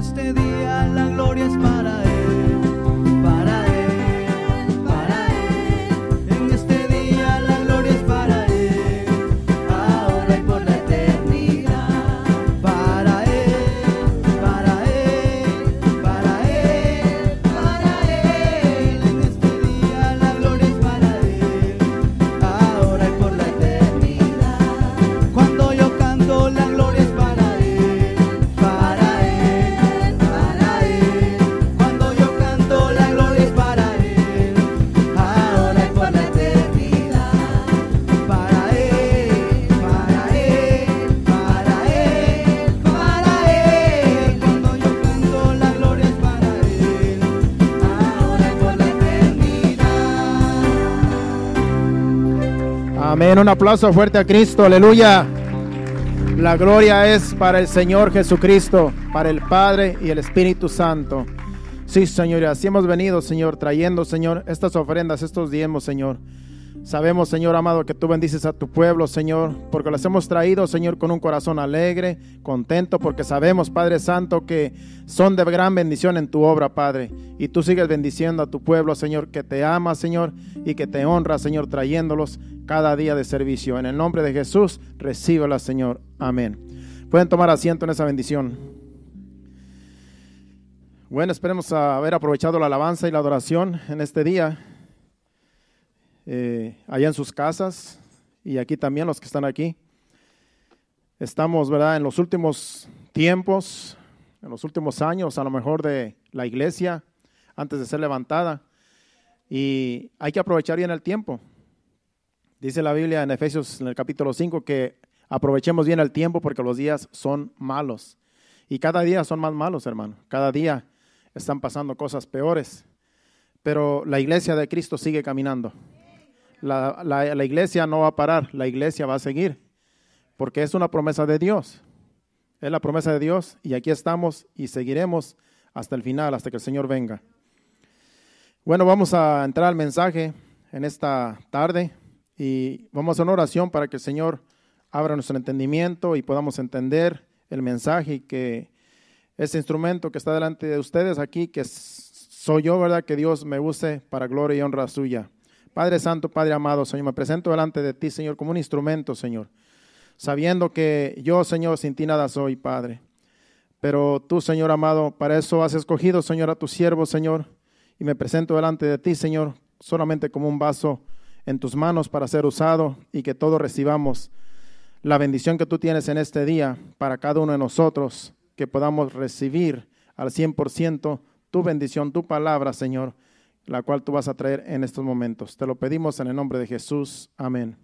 este día la gloria es para Amén. Un aplauso fuerte a Cristo. Aleluya. La gloria es para el Señor Jesucristo, para el Padre y el Espíritu Santo. Sí, Señor, y así hemos venido, Señor, trayendo, Señor, estas ofrendas, estos diezmos, Señor. Sabemos, Señor amado, que tú bendices a tu pueblo, Señor, porque las hemos traído, Señor, con un corazón alegre, contento, porque sabemos, Padre Santo, que son de gran bendición en tu obra, Padre. Y tú sigues bendiciendo a tu pueblo, Señor, que te ama, Señor, y que te honra, Señor, trayéndolos cada día de servicio. En el nombre de Jesús, recíbela, Señor. Amén. Pueden tomar asiento en esa bendición. Bueno, esperemos haber aprovechado la alabanza y la adoración en este día eh, allá en sus casas y aquí también los que están aquí. Estamos, ¿verdad?, en los últimos tiempos, en los últimos años, a lo mejor de la iglesia, antes de ser levantada. Y hay que aprovechar bien el tiempo. Dice la Biblia en Efesios en el capítulo 5 que aprovechemos bien el tiempo porque los días son malos. Y cada día son más malos, hermano. Cada día están pasando cosas peores. Pero la iglesia de Cristo sigue caminando la, la, iglesia no va a parar, la iglesia va a seguir, porque es una promesa de Dios. Es la promesa de Dios y aquí estamos y seguiremos hasta el final, hasta que el Señor venga. Bueno, vamos a entrar al mensaje en esta tarde y vamos a hacer una oración para que el Señor abra nuestro entendimiento y podamos entender el mensaje y que ese instrumento que está delante de ustedes aquí, que soy yo, ¿verdad? Que Dios me use para gloria y honra suya. Padre Santo, Padre amado, Señor, me presento delante de ti, Señor, como un instrumento, Señor, sabiendo que yo, Señor, sin ti nada soy, Padre. Pero tú, Señor amado, para eso has escogido, Señor, a tu siervo, Señor, y me presento delante de ti, Señor, solamente como un vaso en tus manos para ser usado y que todos recibamos la bendición que tú tienes en este día para cada uno de nosotros, que podamos recibir al 100% tu bendición, tu palabra, Señor la cual tú vas a traer en estos momentos. Te lo pedimos en el nombre de Jesús. Amén.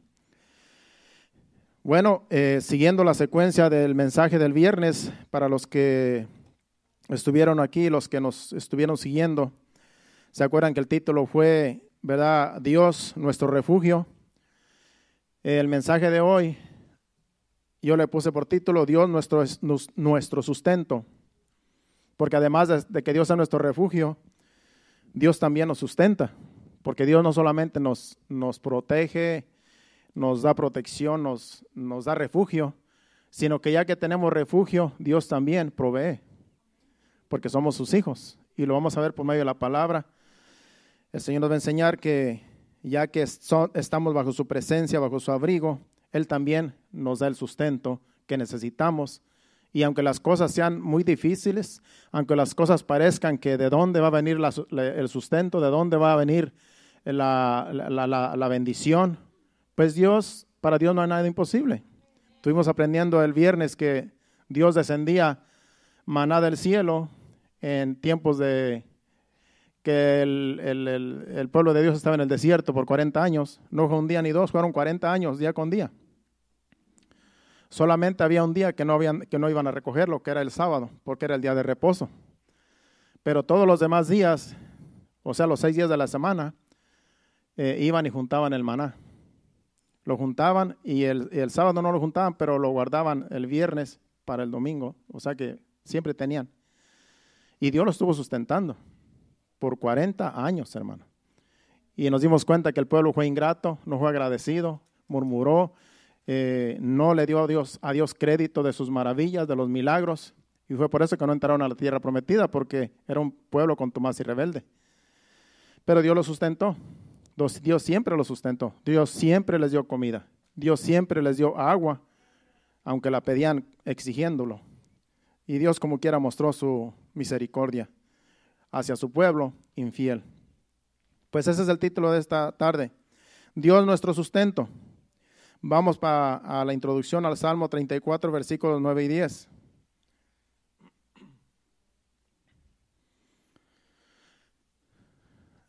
Bueno, eh, siguiendo la secuencia del mensaje del viernes, para los que estuvieron aquí, los que nos estuvieron siguiendo, se acuerdan que el título fue, ¿verdad? Dios, nuestro refugio. El mensaje de hoy, yo le puse por título, Dios, nuestro, nuestro sustento. Porque además de, que Dios es nuestro refugio, Dios también nos sustenta, porque Dios no solamente nos, nos protege, nos da protección, nos, nos da refugio, sino que ya que tenemos refugio, Dios también provee, porque somos sus hijos. Y lo vamos a ver por medio de la palabra. El Señor nos va a enseñar que ya que estamos bajo su presencia, bajo su abrigo, Él también nos da el sustento que necesitamos y aunque las cosas sean muy difíciles, aunque las cosas parezcan que de dónde va a venir el sustento, de dónde va a venir la, bendición, pues Dios, para Dios no hay nada imposible. Estuvimos aprendiendo el viernes que Dios descendía maná del cielo en tiempos de que el, pueblo de Dios estaba en el desierto por 40 años. No fue un día ni dos, fueron 40 años día con día. Solamente había un día que no, habían, que no iban a recogerlo, que era el sábado, porque era el día de reposo. Pero todos los demás días, o sea, los seis días de la semana, eh, iban y juntaban el maná. Lo juntaban y el, el sábado no lo juntaban, pero lo guardaban el viernes para el domingo. O sea que siempre tenían. Y Dios lo estuvo sustentando por 40 años, hermano. Y nos dimos cuenta que el pueblo fue ingrato, no fue agradecido, murmuró, eh, no le dio a Dios, a Dios crédito de sus maravillas, de los milagros, Y fue por eso que no entraron a la tierra prometida, porque era un pueblo contumaz y rebelde. Pero Dios los sustentó. Dios siempre los sustentó. Dios siempre les dio comida. Dios siempre les dio agua, aunque la pedían exigiéndolo. Y Dios como quiera mostró su misericordia hacia su pueblo infiel. Pues ese es el título de esta tarde. Dios nuestro sustento. Vamos para a la introducción al Salmo 34, versículos 9 y 10.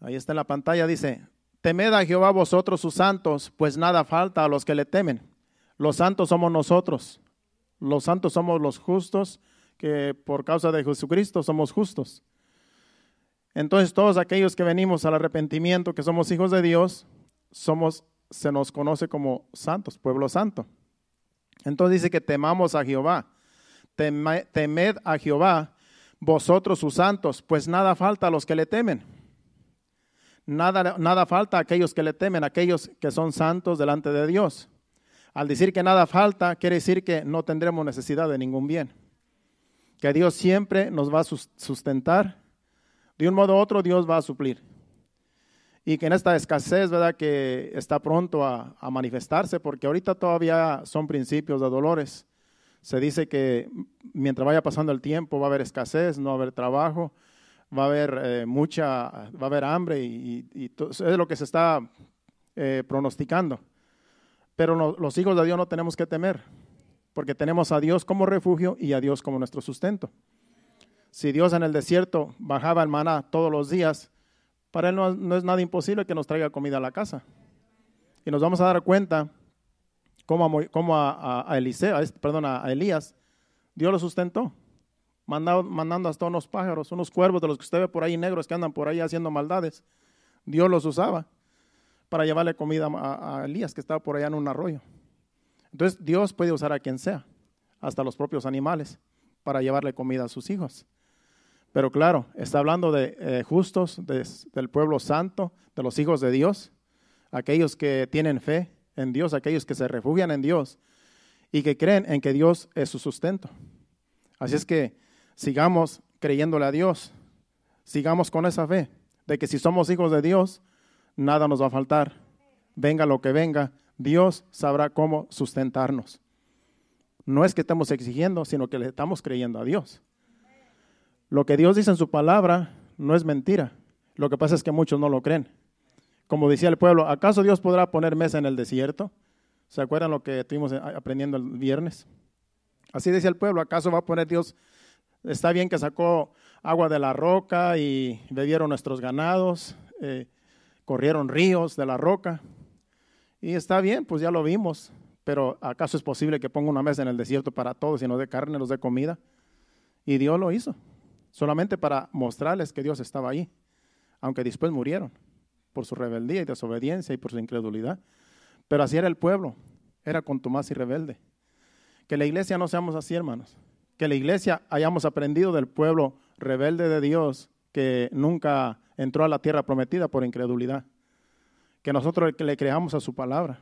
Ahí está en la pantalla, dice, temed a Jehová vosotros sus santos, pues nada falta a los que le temen. Los santos somos nosotros, los santos somos los justos, que por causa de Jesucristo somos justos. Entonces todos aquellos que venimos al arrepentimiento, que somos hijos de Dios, somos, se nos conoce como santos, pueblo santo. Entonces dice que temamos a Jehová. Temed a Jehová, vosotros sus santos, pues nada falta a los que le temen. Nada, nada falta a aquellos que le temen, aquellos que son santos delante de Dios. Al decir que nada falta, quiere decir que no tendremos necesidad de ningún bien. Que Dios siempre nos va a sustentar de un modo u otro Dios va a suplir. Y que en esta escasez, ¿verdad? Que está pronto a, manifestarse, porque ahorita todavía son principios de dolores. Se dice que mientras vaya pasando el tiempo va a haber escasez, no va a haber trabajo, va a haber eh, mucha, va a haber hambre y, es lo que se está eh, pronosticando. Pero los hijos de Dios no tenemos que temer, porque tenemos a Dios como refugio y a Dios como nuestro sustento. Si Dios en el desierto bajaba el maná todos los días, para Él no, es nada imposible que nos traiga comida a la casa. Y nos vamos a dar cuenta cómo, a, a, Eliseo, este, perdón, a Elías, Dios lo sustentó, mandando, mandando hasta unos pájaros, unos cuervos de los que usted ve por ahí negros que andan por ahí haciendo maldades. Dios los usaba para llevarle comida a, a Elías que estaba por allá en un arroyo. Entonces Dios puede usar a quien sea, hasta los propios animales, para llevarle comida a sus hijos. Pero claro, está hablando de eh, justos, del pueblo santo, de los hijos de Dios, aquellos que tienen fe en Dios, aquellos que se refugian en Dios y que creen en que Dios es su sustento. Así es que sigamos creyéndole a Dios, sigamos con esa fe de que si somos hijos de Dios, nada nos va a faltar. Venga lo que venga, Dios sabrá cómo sustentarnos. No es que estemos exigiendo, sino que le estamos creyendo a Dios. Lo que Dios dice en su palabra no es mentira. Lo que pasa es que muchos no lo creen. Como decía el pueblo, ¿acaso Dios podrá poner mesa en el desierto? ¿Se acuerdan lo que estuvimos aprendiendo el viernes? Así decía el pueblo, ¿acaso va a poner Dios? Está bien que sacó agua de la roca y bebieron nuestros ganados, eh, corrieron ríos de la roca. Y está bien, pues ya lo vimos, pero ¿acaso es posible que ponga una mesa en el desierto para todos y nos dé carne, nos dé comida? Y Dios lo hizo solamente para mostrarles que Dios estaba ahí, aunque después murieron por su rebeldía y desobediencia y por su incredulidad. Pero así era el pueblo, era contumaz y rebelde. Que la iglesia no seamos así, hermanos. Que la iglesia hayamos aprendido del pueblo rebelde de Dios que nunca entró a la tierra prometida por incredulidad. Que nosotros le creamos a su palabra.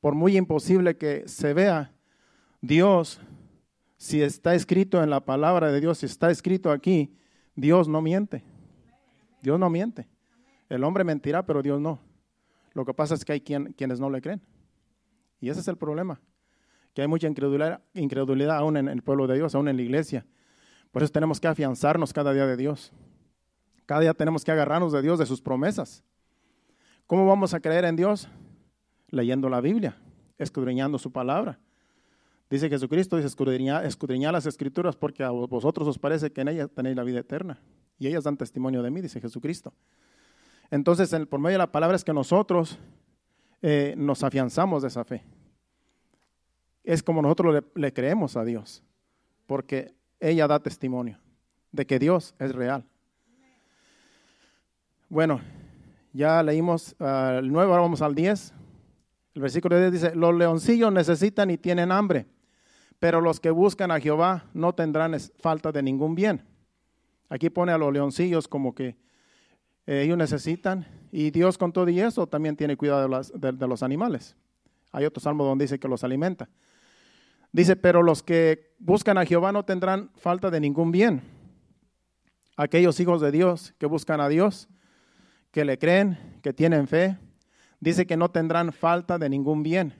Por muy imposible que se vea, Dios si está escrito en la palabra de Dios, si está escrito aquí, Dios no miente. Dios no miente. El hombre mentirá, pero Dios no. Lo que pasa es que hay quien, quienes no le creen. Y ese es el problema. Que hay mucha incredulidad, incredulidad aún en el pueblo de Dios, aún en la iglesia. Por eso tenemos que afianzarnos cada día de Dios. Cada día tenemos que agarrarnos de Dios, de sus promesas. ¿Cómo vamos a creer en Dios? Leyendo la Biblia, escudriñando su palabra. Dice Jesucristo, dice, escudriñad, las escrituras porque a vosotros os parece que en ellas tenéis la vida eterna. Y ellas dan testimonio de mí, dice Jesucristo. Entonces, por medio de la palabra es que nosotros eh, nos afianzamos de esa fe. Es como nosotros le, creemos a Dios, porque ella da testimonio de que Dios es real. Bueno, ya leímos uh, el 9, ahora vamos al 10. El versículo 10 dice, los leoncillos necesitan y tienen hambre, pero los que buscan a Jehová no tendrán falta de ningún bien. Aquí pone a los leoncillos como que eh, ellos necesitan y Dios con todo y eso también tiene cuidado de, los animales. Hay otro salmo donde dice que los alimenta. Dice, pero los que buscan a Jehová no tendrán falta de ningún bien. Aquellos hijos de Dios que buscan a Dios, que le creen, que tienen fe, dice que no tendrán falta de ningún bien.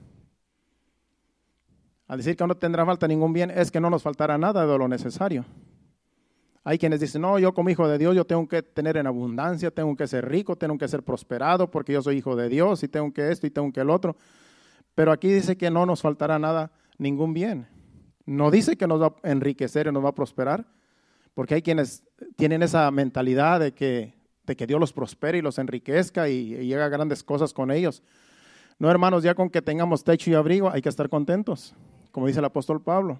Al decir que no tendrá falta ningún bien, es que no nos faltará nada de lo necesario. Hay quienes dicen, no, yo como hijo de Dios, yo tengo que tener en abundancia, tengo que ser rico, tengo que ser prosperado, porque yo soy hijo de Dios y tengo que esto y tengo que el otro. Pero aquí dice que no nos faltará nada, ningún bien. No dice que nos va a enriquecer y nos va a prosperar, porque hay quienes tienen esa mentalidad de que, de que Dios los prospere y los enriquezca y, y llega grandes cosas con ellos. No, hermanos, ya con que tengamos techo y abrigo hay que estar contentos, como dice el apóstol Pablo.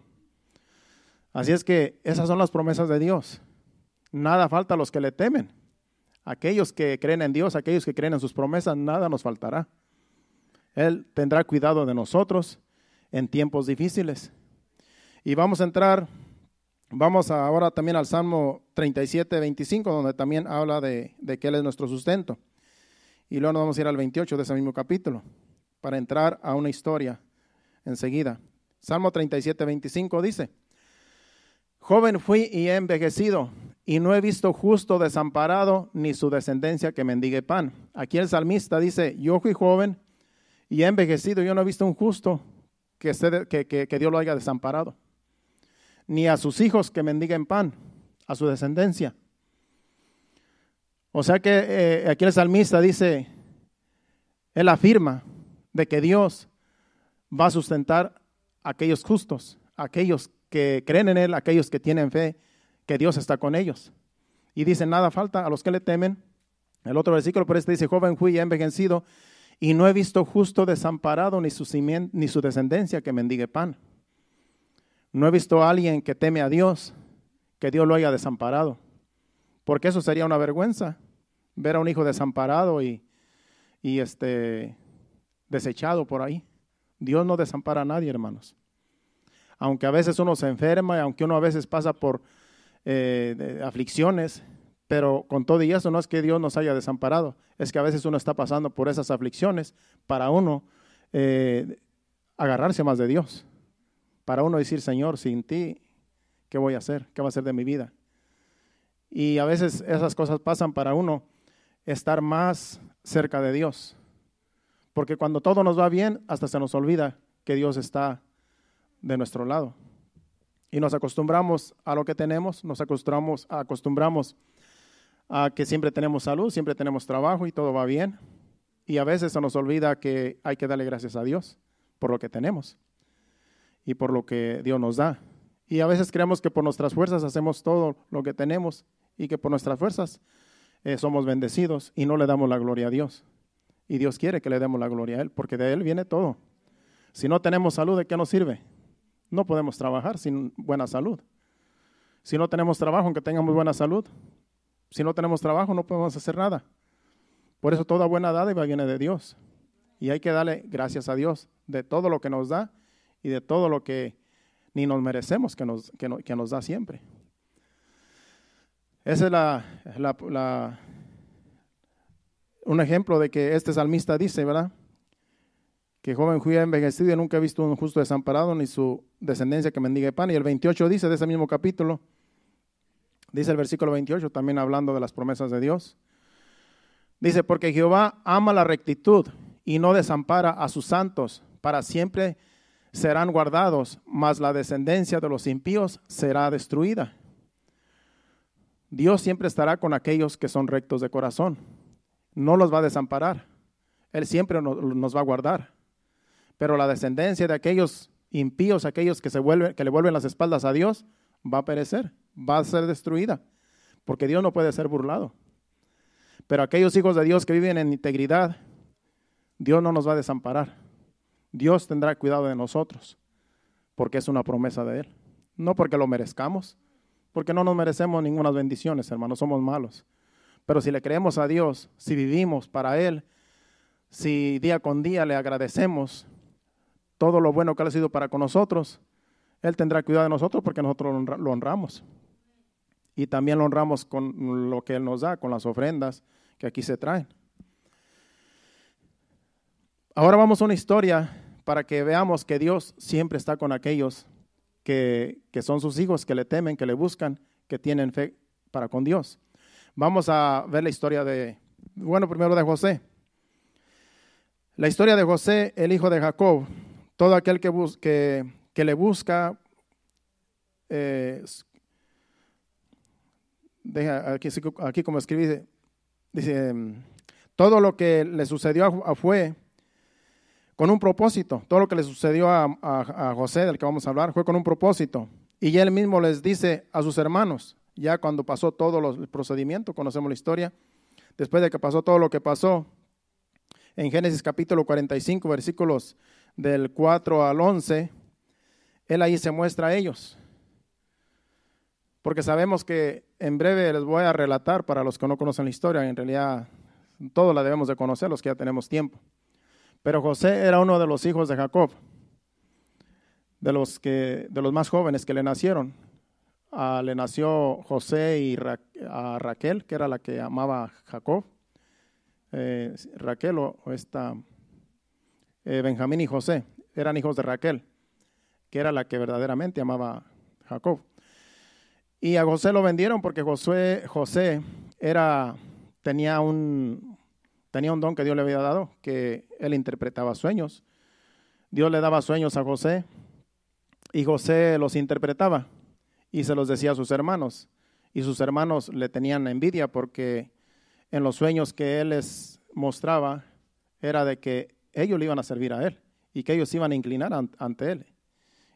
Así es que esas son las promesas de Dios. Nada falta a los que le temen. Aquellos que creen en Dios, aquellos que creen en sus promesas, nada nos faltará. Él tendrá cuidado de nosotros en tiempos difíciles. Y vamos a entrar, vamos ahora también al Salmo 37, 25, donde también habla de, de que Él es nuestro sustento. Y luego nos vamos a ir al 28 de ese mismo capítulo, para entrar a una historia enseguida. Salmo 37, 25 dice, Joven fui y he envejecido, y no he visto justo desamparado, ni su descendencia que mendigue pan. Aquí el salmista dice, yo fui joven y he envejecido, yo no he visto un justo que, que, que, Dios lo haya desamparado, ni a sus hijos que mendiguen pan, a su descendencia. O sea que eh, aquí el salmista dice, él afirma de que Dios va a sustentar aquellos justos, aquellos que creen en Él, aquellos que tienen fe, que Dios está con ellos. Y dice, nada falta a los que le temen. El otro versículo por este dice, joven fui y envejecido, y no he visto justo desamparado ni su, ni su descendencia que mendigue pan. No he visto a alguien que teme a Dios, que Dios lo haya desamparado. Porque eso sería una vergüenza, ver a un hijo desamparado y, y este, desechado por ahí. Dios no desampara a nadie, hermanos aunque a veces uno se enferma, aunque uno a veces pasa por eh, aflicciones, pero con todo y eso no es que Dios nos haya desamparado, es que a veces uno está pasando por esas aflicciones para uno eh, agarrarse más de Dios, para uno decir, Señor, sin ti, ¿qué voy a hacer? ¿Qué va a hacer de mi vida? Y a veces esas cosas pasan para uno estar más cerca de Dios, porque cuando todo nos va bien, hasta se nos olvida que Dios está de nuestro lado. Y nos acostumbramos a lo que tenemos, nos acostumbramos, acostumbramos a que siempre tenemos salud, siempre tenemos trabajo y todo va bien. Y a veces se nos olvida que hay que darle gracias a Dios por lo que tenemos y por lo que Dios nos da. Y a veces creemos que por nuestras fuerzas hacemos todo lo que tenemos y que por nuestras fuerzas eh, somos bendecidos y no le damos la gloria a Dios. Y Dios quiere que le demos la gloria a Él, porque de Él viene todo. Si no tenemos salud, ¿de qué nos sirve? No podemos trabajar sin buena salud. Si no tenemos trabajo, aunque tengamos buena salud, si no tenemos trabajo, no podemos hacer nada. Por eso toda buena dádiva viene de Dios. Y hay que darle gracias a Dios de todo lo que nos da y de todo lo que ni nos merecemos que nos, que, que nos da siempre. Ese es la, un ejemplo de que este salmista dice, ¿verdad? que joven fui envejecido y nunca he visto un justo desamparado ni su descendencia que mendigue pan. Y el 28 dice de ese mismo capítulo, dice el versículo 28, también hablando de las promesas de Dios. Dice, porque Jehová ama la rectitud y no desampara a sus santos, para siempre serán guardados, mas la descendencia de los impíos será destruida. Dios siempre estará con aquellos que son rectos de corazón. No los va a desamparar. Él siempre nos va a guardar. Pero la descendencia de aquellos impíos, aquellos que, se vuelven, que le vuelven las espaldas a Dios, va a perecer, va a ser destruida, porque Dios no puede ser burlado. Pero aquellos hijos de Dios que viven en integridad, Dios no nos va a desamparar. Dios tendrá cuidado de nosotros, porque es una promesa de Él. No porque lo merezcamos, porque no nos merecemos ninguna bendiciones, hermanos, somos malos. Pero si le creemos a Dios, si vivimos para Él, si día con día le agradecemos, todo lo bueno que Él ha sido para con nosotros, Él tendrá cuidado de nosotros porque nosotros lo honramos. Y también lo honramos con lo que Él nos da, con las ofrendas que aquí se traen. Ahora vamos a una historia para que veamos que Dios siempre está con aquellos que, que son sus hijos, que le temen, que le buscan, que tienen fe para con Dios. Vamos a ver la historia de, bueno, primero de José. La historia de José, el hijo de Jacob, todo aquel que, que, que le busca, eh, aquí, como escribí, dice, todo lo que le sucedió a- fue con un propósito. Todo lo que le sucedió a- a José, del que vamos a hablar, fue con un propósito. Y él mismo les dice a sus hermanos, ya cuando pasó todo el procedimiento, conocemos la historia, después de que pasó todo lo que pasó, en Génesis capítulo 45, versículos del 4 al 11, él ahí se muestra a ellos. Porque sabemos que en breve les voy a relatar para los que no conocen la historia, en realidad todos la debemos de conocer, los que ya tenemos tiempo. Pero José era uno de los hijos de Jacob, de los, que, de los más jóvenes que le nacieron. Ah, le nació José y a Raquel, que era la que amaba a Jacob. Eh, Raquel o, esta eh, Benjamín y José eran hijos de Raquel, que era la que verdaderamente amaba a Jacob. Y a José lo vendieron porque Josué, José era, tenía, un, tenía un don que Dios le había dado, que él interpretaba sueños. Dios le daba sueños a José y José los interpretaba y se los decía a sus hermanos. Y sus hermanos le tenían envidia porque en los sueños que él les mostraba era de que ellos le iban a servir a él y que ellos iban a inclinar an- ante él.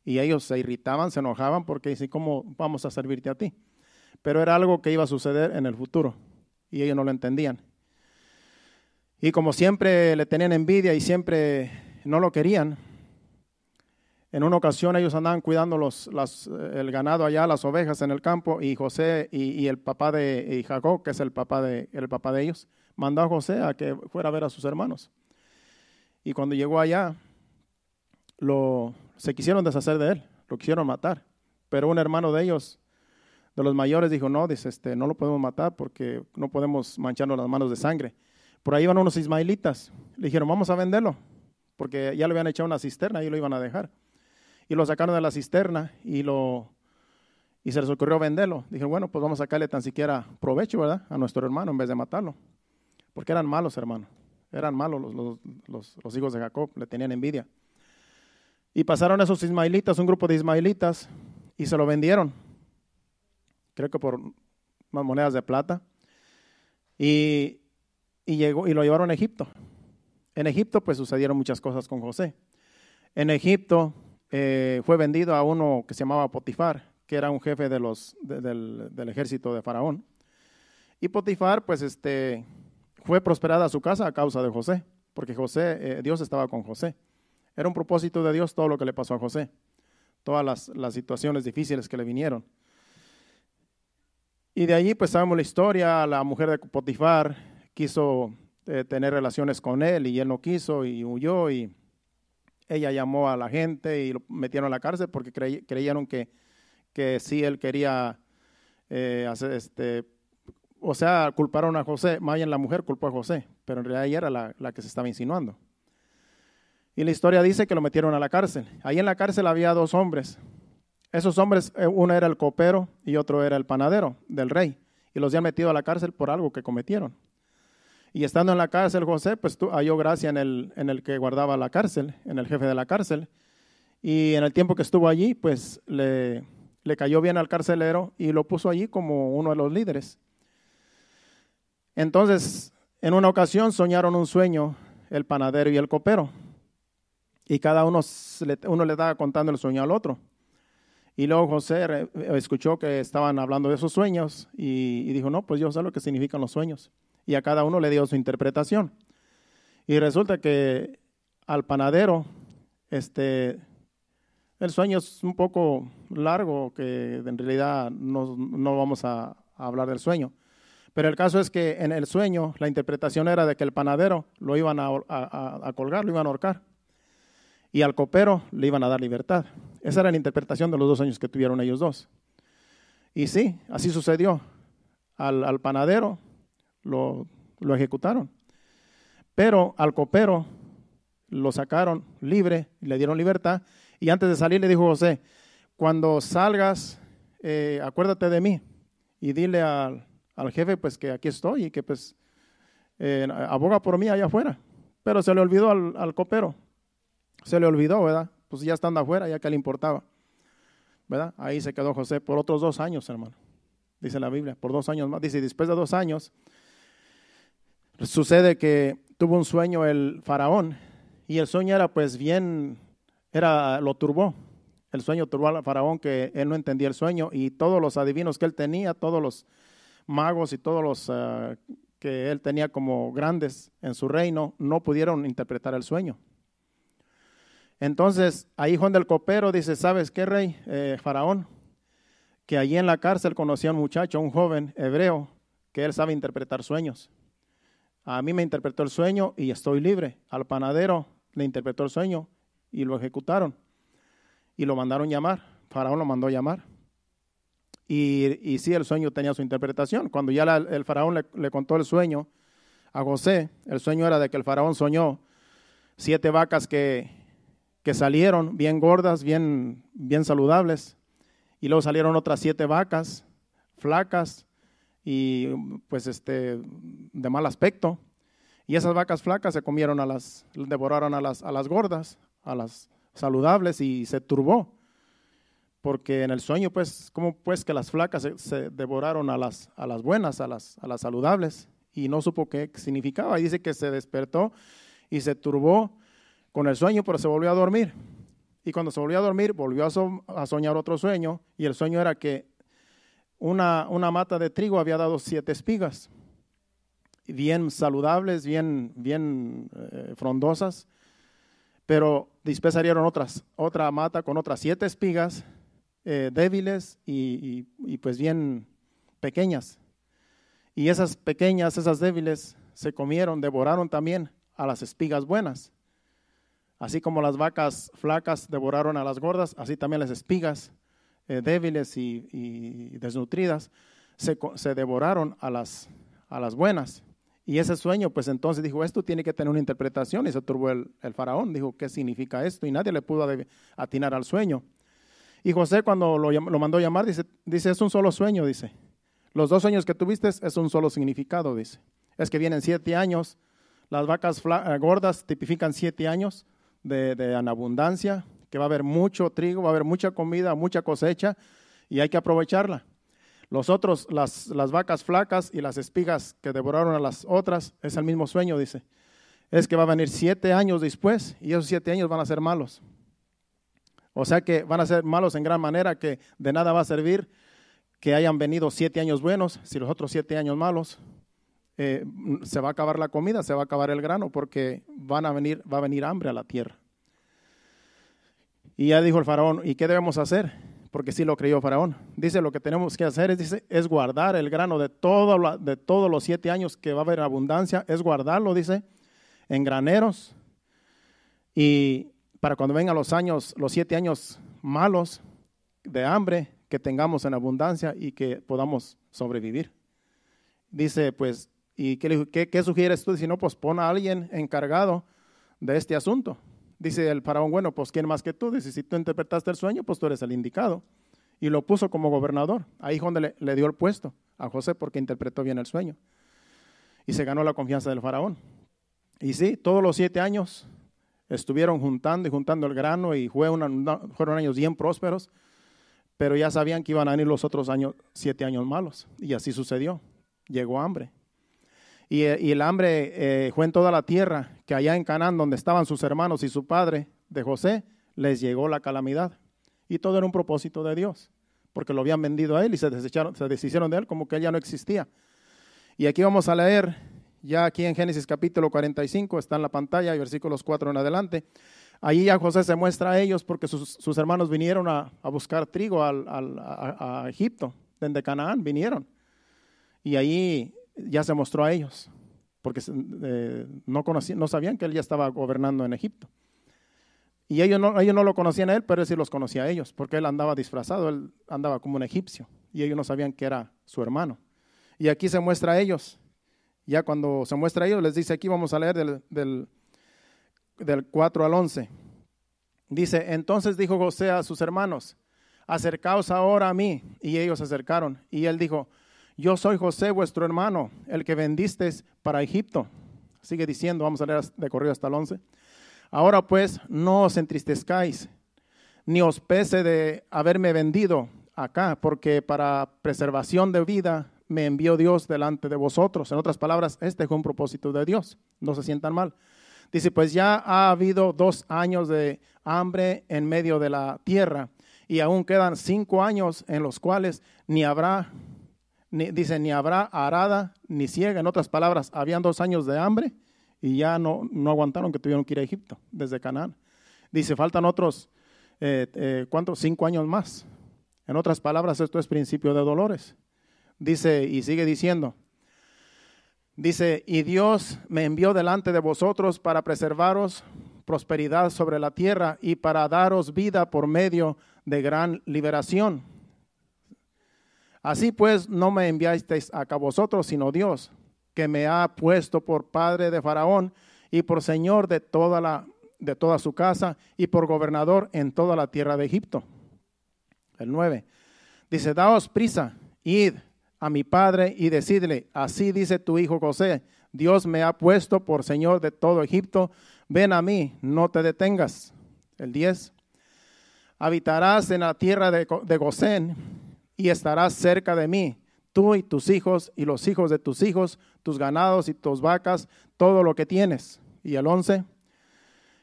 Y ellos se irritaban, se enojaban porque dicen, ¿cómo vamos a servirte a ti? Pero era algo que iba a suceder en el futuro y ellos no lo entendían. Y como siempre le tenían envidia y siempre no lo querían, en una ocasión ellos andaban cuidando las- el ganado allá, las ovejas en el campo, y José y, el papá de y Jacob, que es el papá, de, el papá de ellos, mandó a José a que fuera a ver a sus hermanos. Y cuando llegó allá, se quisieron deshacer de él, lo quisieron matar. Pero un hermano de ellos, de los mayores, dijo, no, dice, este, no lo podemos matar porque no podemos mancharnos las manos de sangre. Por ahí iban unos ismaelitas, le dijeron, vamos a venderlo, porque ya le habían echado una cisterna y lo iban a dejar. Y lo sacaron de la cisterna y, lo, y se les ocurrió venderlo. Dijeron, bueno, pues vamos a sacarle tan siquiera provecho, ¿verdad? A nuestro hermano en vez de matarlo. Porque eran malos, hermano. Eran malos los, los, los, los hijos de Jacob, le tenían envidia. Y pasaron esos ismaelitas, un grupo de ismaelitas, y se lo vendieron. Creo que por unas monedas de plata. Y, y, llegó, y lo llevaron a Egipto. En Egipto, pues sucedieron muchas cosas con José. En Egipto eh, fue vendido a uno que se llamaba Potifar, que era un jefe del, ejército de Faraón. Y Potifar, pues, este, fue prosperada su casa a causa de José, porque José, eh, Dios estaba con José. Era un propósito de Dios todo lo que le pasó a José, todas las, las situaciones difíciles que le vinieron. Y de allí, pues, sabemos la historia, la mujer de Potifar quiso eh, tener relaciones con él y él no quiso y huyó y ella llamó a la gente y lo metieron a la cárcel porque crey, creyeron que, que sí él quería eh, hacer este, o sea, culparon a José, más bien la mujer culpó a José, pero en realidad ella era la, la, que se estaba insinuando. Y la historia dice que lo metieron a la cárcel. Ahí en la cárcel había dos hombres. Esos hombres, eh, uno era el copero y otro era el panadero del rey. Y los habían metido a la cárcel por algo que cometieron. Y estando en la cárcel, José, pues halló gracia en el, en el que guardaba la cárcel, en el jefe de la cárcel. Y en el tiempo que estuvo allí, pues le, le cayó bien al carcelero y lo puso allí como uno de los líderes. Entonces, en una ocasión soñaron un sueño el panadero y el copero. Y cada uno, uno le estaba contando el sueño al otro. Y luego José escuchó que estaban hablando de esos sueños y, y dijo, no, pues yo sé lo que significan los sueños y a cada uno le dio su interpretación. Y resulta que al panadero, este, el sueño es un poco largo, que en realidad no, no vamos a, hablar del sueño. Pero el caso es que en el sueño la interpretación era de que el panadero lo iban a, a, colgar, lo iban a ahorcar. Y al copero le iban a dar libertad. Esa era la interpretación de los dos años que tuvieron ellos dos. Y sí, así sucedió. Al panadero lo, lo, ejecutaron. Pero al copero lo sacaron libre, le dieron libertad. Y antes de salir le dijo José, cuando salgas, eh, acuérdate de mí y dile al, al, jefe pues que aquí estoy y que pues eh, aboga por mí allá afuera. Pero se le olvidó al, al, copero, se le olvidó, ¿verdad? Pues ya estando afuera, ya que le importaba, ¿verdad? Ahí se quedó José por otros dos años, hermano, dice la Biblia, por dos años más. Dice, después de dos años, sucede que tuvo un sueño el faraón y el sueño era pues bien, era, lo turbó. El sueño turbó al faraón que él no entendía el sueño y todos los adivinos que él tenía, todos los magos y todos los uh, que él tenía como grandes en su reino, no pudieron interpretar el sueño. Entonces, ahí Juan del Copero dice, ¿sabes qué, rey? Eh, faraón, que allí en la cárcel conocía a un muchacho, un joven hebreo, que él sabe interpretar sueños. A mí me interpretó el sueño y estoy libre. Al panadero le interpretó el sueño y lo ejecutaron. Y lo mandaron llamar. Faraón lo mandó llamar. Y, y sí, el sueño tenía su interpretación. Cuando ya el faraón le, le, contó el sueño a José, el sueño era de que el faraón soñó siete vacas que, que salieron bien gordas, bien, bien saludables. Y luego salieron otras siete vacas flacas y pues este de mal aspecto. Y esas vacas flacas se comieron a las, devoraron a las, a las gordas, a las saludables y se turbó. Porque en el sueño, pues, ¿cómo pues que las flacas se, se, devoraron a las, a las buenas, a las, a las saludables? Y no supo qué significaba. Y dice que se despertó y se turbó con el sueño, pero se volvió a dormir. Y cuando se volvió a dormir, volvió a, so, a soñar otro sueño. Y el sueño era que una, una mata de trigo había dado siete espigas bien saludables, bien, bien eh, frondosas, pero después salieron otras, otra mata con otras siete espigas eh, débiles y, y, y, pues bien pequeñas. Y esas pequeñas, esas débiles, se comieron, devoraron también a las espigas buenas. Así como las vacas flacas devoraron a las gordas, así también las espigas eh, débiles y, desnutridas se, devoraron a las, buenas. Y ese sueño, pues entonces dijo, esto tiene que tener una interpretación. Y se turbó el, faraón, dijo, ¿qué significa esto? Y nadie le pudo atinar al sueño. Y José cuando lo, mandó llamar, dice, dice, es un solo sueño, dice. Los dos sueños que tuviste es un solo significado, dice. Es que vienen siete años, las vacas gordas tipifican siete años de, de abundancia, va a haber mucho trigo, va a haber mucha comida, mucha cosecha, y hay que aprovecharla. Los otros, las, las vacas flacas y las espigas que devoraron a las otras, es el mismo sueño, dice. Es que va a venir siete años después y esos siete años van a ser malos. O sea que van a ser malos en gran manera que de nada va a servir que hayan venido siete años buenos si los otros siete años malos. Eh, se va a acabar la comida, se va a acabar el grano porque van a venir, va a venir hambre a la tierra. Y ya dijo el faraón, ¿y qué debemos hacer? porque sí lo creyó Faraón. Dice, lo que tenemos que hacer es, dice, es guardar el grano de, todo, de todos los siete años que va a haber abundancia, es guardarlo, dice, en graneros. Y para cuando vengan los años, los siete años malos de hambre, que tengamos en abundancia y que podamos sobrevivir. Dice, pues, ¿y qué, qué, sugieres tú? Si no, pues pon a alguien encargado de este asunto. Dice el faraón, bueno, pues ¿quién más que tú? Dice, si tú interpretaste el sueño, pues tú eres el indicado. Y lo puso como gobernador. Ahí es donde le, dio el puesto a José porque interpretó bien el sueño. Y se ganó la confianza del faraón. Y sí, todos los siete años estuvieron juntando y juntando el grano y fueron años bien prósperos, pero ya sabían que iban a venir los otros años, siete años malos. Y así sucedió. Llegó hambre. Y, y el hambre eh, fue en toda la tierra, que allá en Canaán, donde estaban sus hermanos y su padre de José, les llegó la calamidad. Y todo era un propósito de Dios, porque lo habían vendido a él y se, desecharon, se deshicieron de él como que él ya no existía. Y aquí vamos a leer, ya aquí en Génesis capítulo 45, está en la pantalla, y versículos 4 en adelante. Allí ya José se muestra a ellos porque sus, hermanos vinieron a, buscar trigo al, a, Egipto, desde Canaán vinieron. Y allí ya se mostró a ellos, porque eh, no, conocían, no sabían que él ya estaba gobernando en Egipto. Y ellos no, ellos no lo conocían a él, pero él sí los conocía a ellos, porque él andaba disfrazado, él andaba como un egipcio, y ellos no sabían que era su hermano. Y aquí se muestra a ellos. Ya cuando se muestra a ellos, les dice aquí, vamos a leer del, del del 4 al 11. Dice, entonces dijo José a sus hermanos, acercaos ahora a mí. Y ellos se acercaron. Y él dijo, yo soy José, vuestro hermano, el que vendisteis para Egipto. Sigue diciendo, vamos a leer de corrido hasta el 11. Ahora pues, no os entristezcáis, ni os pese de haberme vendido acá, porque para preservación de vida me envió Dios delante de vosotros. En otras palabras, este fue un propósito de Dios. No se sientan mal. Dice, pues ya ha habido dos años de hambre en medio de la tierra y aún quedan cinco años en los cuales ni habrá, dice, ni habrá arada ni ciega. En otras palabras, habían dos años de hambre y ya no, no aguantaron que tuvieron que ir a Egipto desde Canaán. Dice, faltan otros, eh, eh, ¿cuántos? Cinco años más. En otras palabras, esto es principio de dolores. Dice, y sigue diciendo, dice, y Dios me envió delante de vosotros para preservaros prosperidad sobre la tierra y para daros vida por medio de gran liberación. Así pues, no me enviasteis acá vosotros, sino Dios, que me ha puesto por padre de Faraón y por señor de toda, la, de toda su casa y por gobernador en toda la tierra de Egipto. El 9. Dice, daos prisa, id a mi padre y decidle, así dice tu hijo José, Dios me ha puesto por señor de todo Egipto, ven a mí, no te detengas. El 10. Habitarás en la tierra de, de Gosén y estarás cerca de mí, tú y tus hijos y los hijos de tus hijos, tus ganados y tus vacas, todo lo que tienes. Y el 11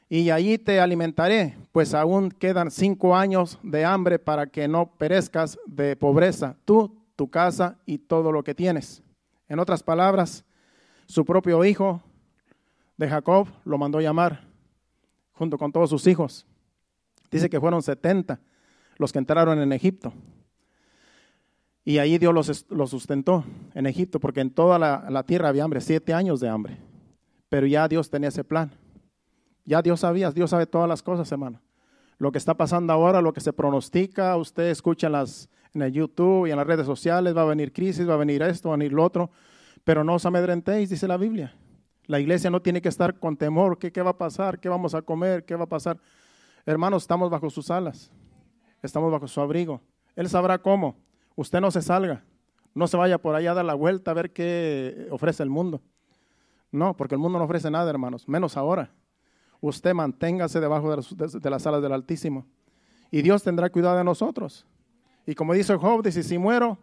y allí te alimentaré, pues aún quedan cinco años de hambre para que no perezcas de pobreza, tú, tu casa y todo lo que tienes. En otras palabras, su propio hijo de Jacob lo mandó llamar junto con todos sus hijos. Dice que fueron 70 los que entraron en Egipto. Y ahí Dios los, sustentó en Egipto, porque en toda la, la tierra había hambre, siete años de hambre. Pero ya Dios tenía ese plan. Ya Dios sabía, Dios sabe todas las cosas, hermano. Lo que está pasando ahora, lo que se pronostica, usted escucha en el YouTube y en las redes sociales, va a venir crisis, va a venir esto, va a venir lo otro, pero no os amedrentéis, dice la Biblia. La iglesia no tiene que estar con temor, ¿qué, qué va a pasar? ¿Qué vamos a comer? ¿Qué va a pasar? Hermanos, estamos bajo sus alas, estamos bajo su abrigo. Él sabrá cómo. Usted no se salga, no se vaya por allá a dar la vuelta a ver qué ofrece el mundo. No, porque el mundo no ofrece nada, hermanos, menos ahora usted manténgase debajo de las, alas del Altísimo. Y Dios tendrá cuidado de nosotros. Y como dice Job, dice, si muero,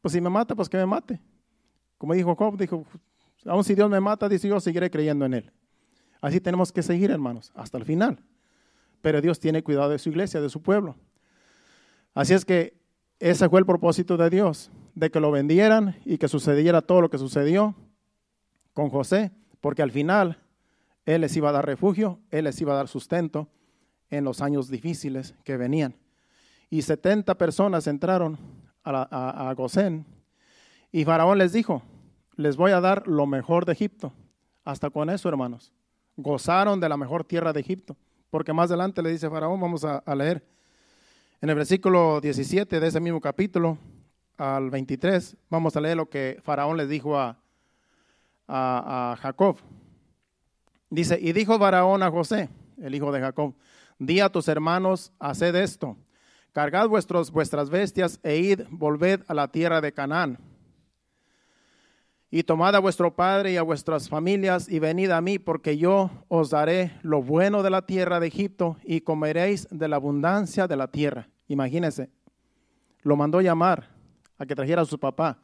pues si me mata, pues que me mate. Como dijo Job, dijo, aun si Dios me mata, dice yo, seguiré creyendo en Él. Así tenemos que seguir, hermanos, hasta el final. Pero Dios tiene cuidado de su iglesia, de su pueblo. Así es que ese fue el propósito de Dios, de que lo vendieran y que sucediera todo lo que sucedió con José, porque al final él les iba a dar refugio, Él les iba a dar sustento en los años difíciles que venían. Y 70 personas entraron a, Gosén y Faraón les dijo, les voy a dar lo mejor de Egipto. Hasta con eso, hermanos. Gozaron de la mejor tierra de Egipto. Porque más adelante le dice Faraón, vamos a, leer, en el versículo 17 de ese mismo capítulo al 23, vamos a leer lo que Faraón les dijo a, a Jacob. Dice, y dijo Faraón a José, el hijo de Jacob, di a tus hermanos, haced esto, cargad vuestros, vuestras bestias e id, volved a la tierra de Canaán. Y tomad a vuestro padre y a vuestras familias y venid a mí, porque yo os daré lo bueno de la tierra de Egipto y comeréis de la abundancia de la tierra. Imagínense, lo mandó llamar a que trajera a su papá.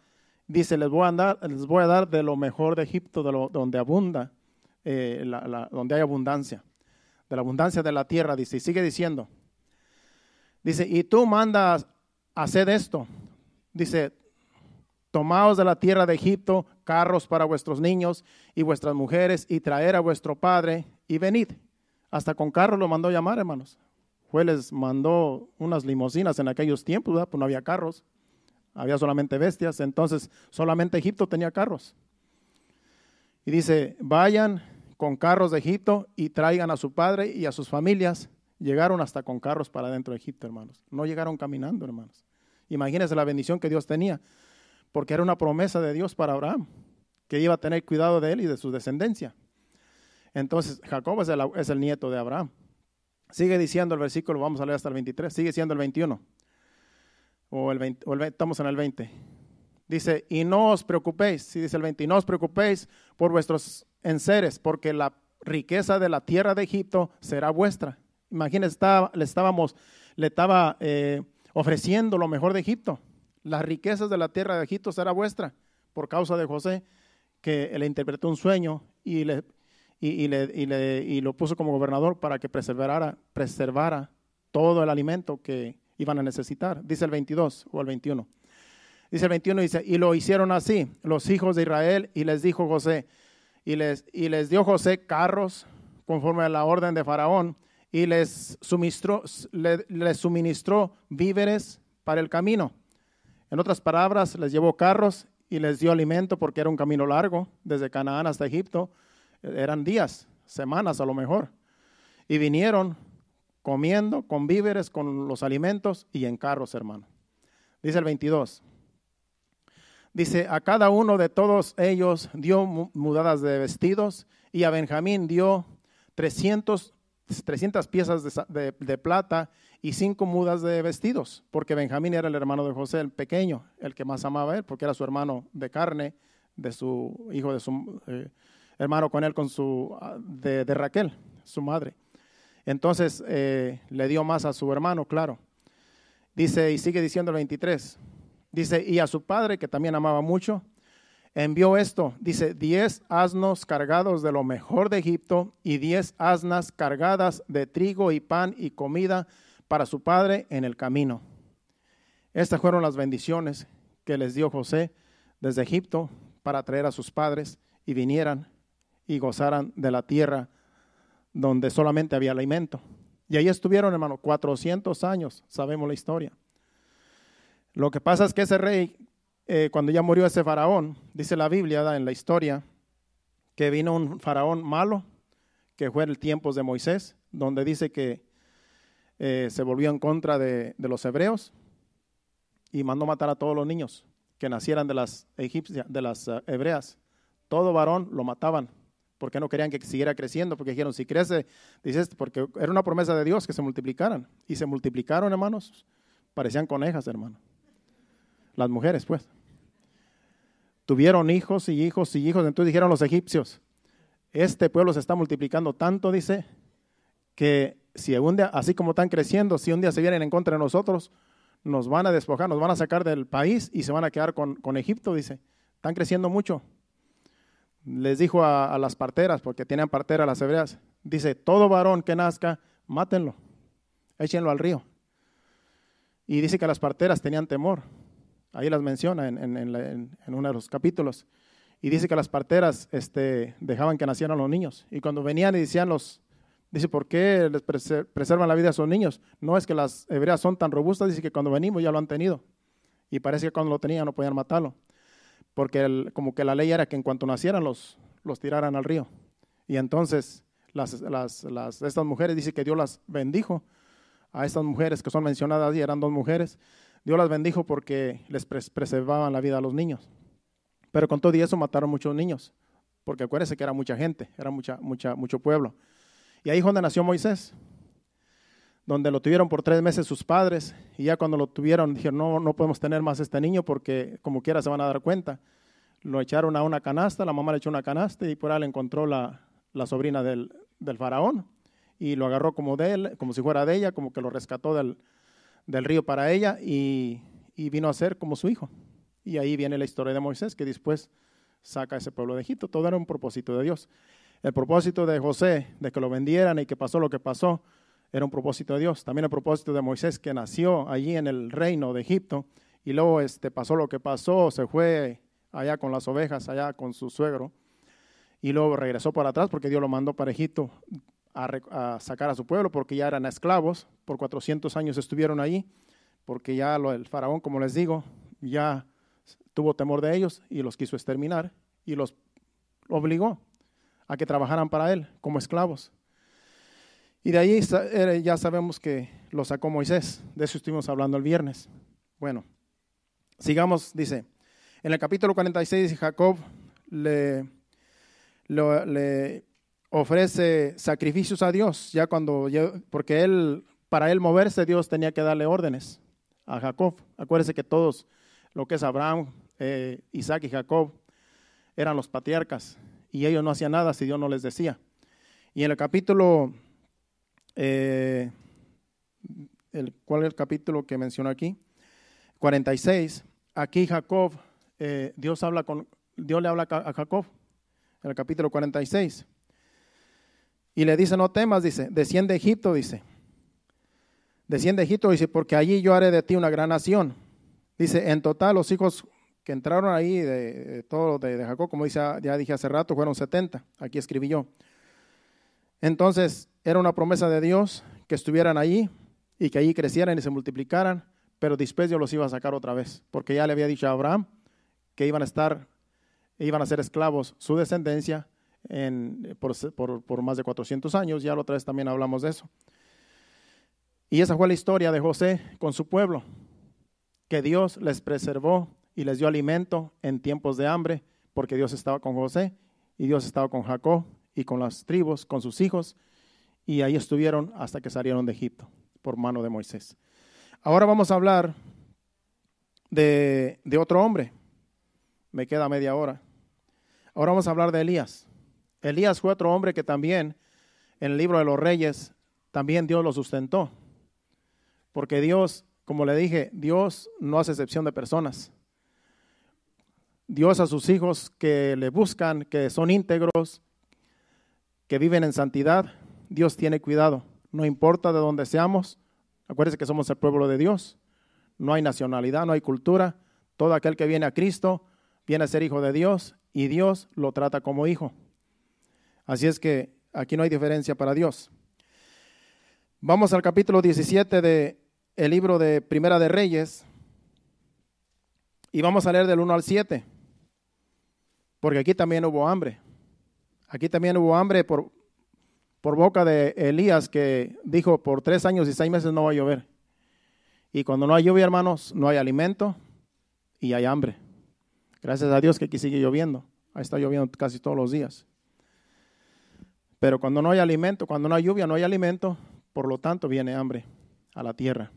Dice, les voy a dar, les voy a dar de lo mejor de Egipto, de lo, donde abunda eh, donde hay abundancia, de la abundancia de la tierra, dice, y sigue diciendo, dice, y tú mandas hacer esto, dice, tomaos de la tierra de Egipto carros para vuestros niños y vuestras mujeres y traer a vuestro padre y venid. Hasta con carros lo mandó llamar, hermanos. Fue, les mandó unas limosinas en aquellos tiempos, pues no había carros, había solamente bestias, entonces solamente Egipto tenía carros. Y dice, vayan con carros de Egipto y traigan a su padre y a sus familias. Llegaron hasta con carros para dentro de Egipto, hermanos. No llegaron caminando, hermanos. Imagínense la bendición que Dios tenía, porque era una promesa de Dios para Abraham, que iba a tener cuidado de él y de su descendencia. Entonces, Jacob es el, es el nieto de Abraham. Sigue diciendo el versículo, vamos a leer hasta el 23, sigue siendo el 21. O el 20, o el, estamos en el 20. Dice, y no os preocupéis, si dice el 20, y no os preocupéis por vuestros enseres, porque la riqueza de la tierra de Egipto será vuestra. Imagínense, estaba, le estábamos, le estaba eh, ofreciendo lo mejor de Egipto. Las riquezas de la tierra de Egipto será vuestra, por causa de José, que le interpretó un sueño y, le, y, le, y, le, y lo puso como gobernador para que preservara, preservara todo el alimento que iban a necesitar. Dice el 22 o el 21. Dice el 21, dice, y lo hicieron así, los hijos de Israel, y les dijo José, y les, y les dio José carros conforme a la orden de Faraón, y les suministró, le, les suministró víveres para el camino. En otras palabras, les llevó carros y les dio alimento porque era un camino largo, desde Canaán hasta Egipto. Eran días, semanas a lo mejor. Y vinieron comiendo con víveres, con los alimentos y en carros, hermano. Dice el 22. Dice, a cada uno de todos ellos dio mudadas de vestidos y a Benjamín dio 300, 300 piezas de, plata y cinco mudas de vestidos, porque Benjamín era el hermano de José, el pequeño, el que más amaba a él, porque era su hermano de carne, de su hijo de su eh, hermano con él, con su, de, de Raquel, su madre. Entonces eh, le dio más a su hermano, claro. Dice, y sigue diciendo el 23. Dice, y a su padre, que también amaba mucho, envió esto. Dice, diez asnos cargados de lo mejor de Egipto y diez asnas cargadas de trigo y pan y comida para su padre en el camino. Estas fueron las bendiciones que les dio José desde Egipto para traer a sus padres y vinieran y gozaran de la tierra donde solamente había alimento. Y ahí estuvieron, hermano, 400 años, sabemos la historia. Lo que pasa es que ese rey, eh, cuando ya murió ese faraón, dice la Biblia en la historia, que vino un faraón malo, que fue en el tiempo de Moisés, donde dice que eh, se volvió en contra de, los hebreos y mandó matar a todos los niños que nacieran de las egipcias, de las uh, hebreas. Todo varón lo mataban porque no querían que siguiera creciendo, porque dijeron, si crece, dices, porque era una promesa de Dios que se multiplicaran. Y se multiplicaron, hermanos, parecían conejas, hermano las mujeres, pues. Tuvieron hijos y hijos y hijos. Entonces dijeron los egipcios, este pueblo se está multiplicando tanto, dice, que si un día, así como están creciendo, si un día se vienen en contra de nosotros, nos van a despojar, nos van a sacar del país y se van a quedar con, con Egipto, dice. Están creciendo mucho. Les dijo a, a las parteras, porque tienen partera las hebreas, dice, todo varón que nazca, mátenlo, échenlo al río. Y dice que las parteras tenían temor. Ahí las menciona en, en, en, en, uno de los capítulos. Y dice que las parteras este, dejaban que nacieran los niños. Y cuando venían y decían los, dice, ¿por qué les preservan la vida a esos niños? No es que las hebreas son tan robustas, dice que cuando venimos ya lo han tenido. Y parece que cuando lo tenían no podían matarlo. Porque el, como que la ley era que en cuanto nacieran los, los tiraran al río. Y entonces las, las, las, estas mujeres, dice que Dios las bendijo a estas mujeres que son mencionadas y eran dos mujeres Dios las bendijo porque les preservaban la vida a los niños. Pero con todo y eso mataron muchos niños, porque acuérdense que era mucha gente, era mucha, mucha, mucho pueblo. Y ahí es donde nació Moisés, donde lo tuvieron por tres meses sus padres, y ya cuando lo tuvieron dijeron, no, no podemos tener más este niño porque como quiera se van a dar cuenta. Lo echaron a una canasta, la mamá le echó una canasta y por ahí le encontró la, la sobrina del, del, faraón y lo agarró como de como si fuera de ella, como que lo rescató del, del río para ella y, y, vino a ser como su hijo. Y ahí viene la historia de Moisés, que después saca a ese pueblo de Egipto. Todo era un propósito de Dios. El propósito de José, de que lo vendieran y que pasó lo que pasó, era un propósito de Dios. También el propósito de Moisés, que nació allí en el reino de Egipto y luego este, pasó lo que pasó, se fue allá con las ovejas, allá con su suegro, y luego regresó para atrás porque Dios lo mandó para Egipto a, sacar a su pueblo porque ya eran esclavos, por 400 años estuvieron ahí, porque ya el faraón, como les digo, ya tuvo temor de ellos y los quiso exterminar y los obligó a que trabajaran para él como esclavos. Y de ahí ya sabemos que lo sacó Moisés, de eso estuvimos hablando el viernes. Bueno, sigamos, dice, en el capítulo 46 Jacob le, le, le ofrece sacrificios a Dios, ya cuando, porque él, para él moverse, Dios tenía que darle órdenes a Jacob. Acuérdese que todos, lo que es Abraham, eh, Isaac y Jacob, eran los patriarcas y ellos no hacían nada si Dios no les decía. Y en el capítulo, eh, el, ¿cuál es el capítulo que menciono aquí? 46, aquí Jacob, eh, Dios, habla con, Dios le habla a Jacob, en el capítulo 46. Y le dice, no temas, dice, desciende Egipto, dice. Desciende Egipto, dice, porque allí yo haré de ti una gran nación. Dice, en total los hijos que entraron ahí de, todo de, Jacob, como dice, ya dije hace rato, fueron 70. Aquí escribí yo. Entonces, era una promesa de Dios que estuvieran allí y que allí crecieran y se multiplicaran, pero después yo los iba a sacar otra vez, porque ya le había dicho a Abraham que iban a estar, iban a ser esclavos su descendencia por, más de 400 años, ya la otra vez también hablamos de eso. Y esa fue la historia de José con su pueblo, que Dios les preservó y les dio alimento en tiempos de hambre, porque Dios estaba con José y Dios estaba con Jacob y con las tribus, con sus hijos, y ahí estuvieron hasta que salieron de Egipto por mano de Moisés. Ahora vamos a hablar de, de otro hombre. Me queda media hora. Ahora vamos a hablar de Elías. Elías fue otro hombre que también en el libro de los reyes, también Dios lo sustentó. Porque Dios, como le dije, Dios no hace excepción de personas. Dios a sus hijos que le buscan, que son íntegros, que viven en santidad, Dios tiene cuidado. No importa de dónde seamos, acuérdense que somos el pueblo de Dios. No hay nacionalidad, no hay cultura. Todo aquel que viene a Cristo viene a ser hijo de Dios y Dios lo trata como hijo. Así es que aquí no hay diferencia para Dios. Vamos al capítulo 17 del el libro de Primera de Reyes y vamos a leer del 1 al 7, porque aquí también hubo hambre. Aquí también hubo hambre por, por boca de Elías que dijo, por tres años y seis meses no va a llover. Y cuando no hay lluvia, hermanos, no hay alimento y hay hambre. Gracias a Dios que aquí sigue lloviendo. Ahí está lloviendo casi todos los días. Pero cuando no hay alimento, cuando no hay lluvia, no hay alimento, por lo tanto viene hambre a la tierra.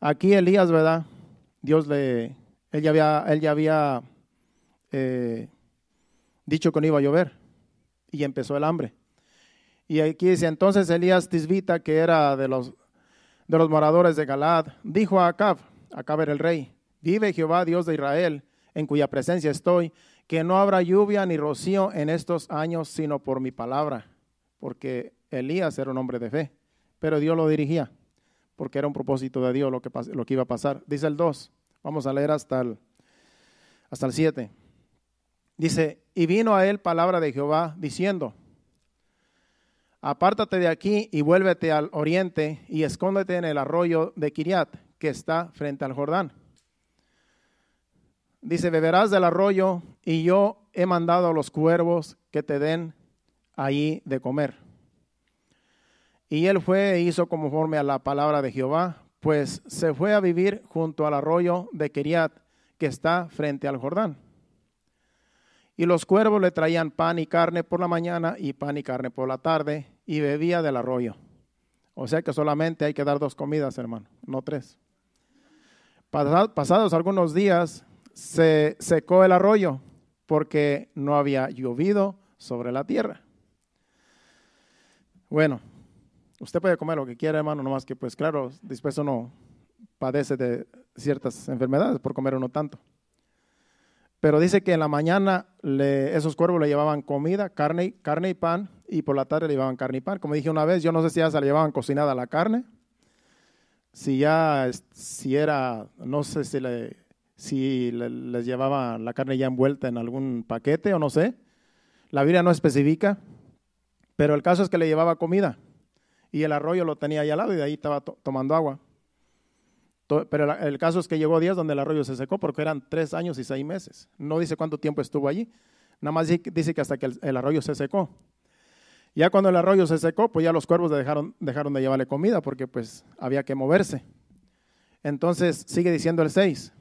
Aquí Elías, ¿verdad? Dios le, él ya había, él ya había eh, dicho que no iba a llover y empezó el hambre. Y aquí dice, entonces Elías Tisbita, que era de los, de los moradores de Galad, dijo a Acab, Acab era el rey, vive Jehová Dios de Israel, en cuya presencia estoy, que no habrá lluvia ni rocío en estos años, sino por mi palabra, porque Elías era un hombre de fe, pero Dios lo dirigía, porque era un propósito de Dios lo que, lo que iba a pasar. Dice el 2, vamos a leer hasta el, hasta el 7. Dice, y vino a él palabra de Jehová diciendo, apártate de aquí y vuélvete al oriente y escóndete en el arroyo de Kiriat, que está frente al Jordán Dice, beberás del arroyo y yo he mandado a los cuervos que te den ahí de comer. Y él fue e hizo conforme a la palabra de Jehová, pues se fue a vivir junto al arroyo de Keriat, que está frente al Jordán. Y los cuervos le traían pan y carne por la mañana y pan y carne por la tarde, y bebía del arroyo. O sea que solamente hay que dar dos comidas, hermano, no tres. Pasados algunos días, se secó el arroyo porque no había llovido sobre la tierra. Bueno, usted puede comer lo que quiera, hermano, nomás que pues claro, después uno padece de ciertas enfermedades por comer uno tanto. Pero dice que en la mañana esos cuervos le llevaban comida, carne, carne y pan, y por la tarde le llevaban carne y pan. Como dije una vez, yo no sé si ya se le llevaban cocinada la carne, si ya, si era, no sé si le si les llevaba la carne ya envuelta en algún paquete o no sé. La Biblia no especifica, pero el caso es que le llevaba comida y el arroyo lo tenía ahí al lado y de ahí estaba tomando agua. Pero el caso es que llegó días donde el arroyo se secó porque eran tres años y seis meses. No dice cuánto tiempo estuvo allí, nada más dice que hasta que el, arroyo se secó. Ya cuando el arroyo se secó, pues ya los cuervos dejaron, dejaron de llevarle comida porque pues había que moverse. Entonces sigue diciendo el 6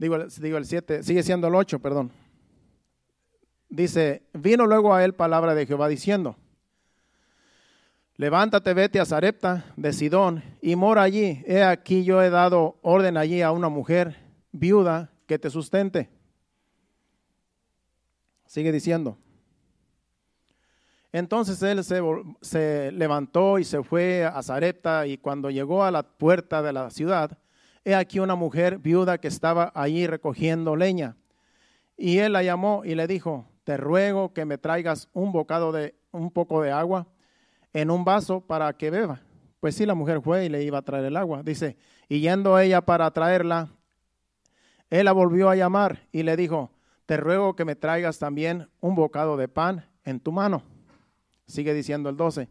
digo, digo el 7, sigue siendo el 8, perdón. dice, vino luego a él palabra de Jehová diciendo, levántate, vete a Sarepta de Sidón y mora allí. He aquí yo he dado orden allí a una mujer viuda que te sustente. Sigue diciendo. Entonces él se, se, levantó y se fue a Zarepta y cuando llegó a la puerta de la ciudad, he aquí una mujer viuda que estaba allí recogiendo leña. Y él la llamó y le dijo, te ruego que me traigas un bocado de un poco de agua en un vaso para que beba. Pues sí, la mujer fue y le iba a traer el agua. Dice, y yendo ella para traerla, él la volvió a llamar y le dijo, te ruego que me traigas también un bocado de pan en tu mano. Sigue diciendo el 12.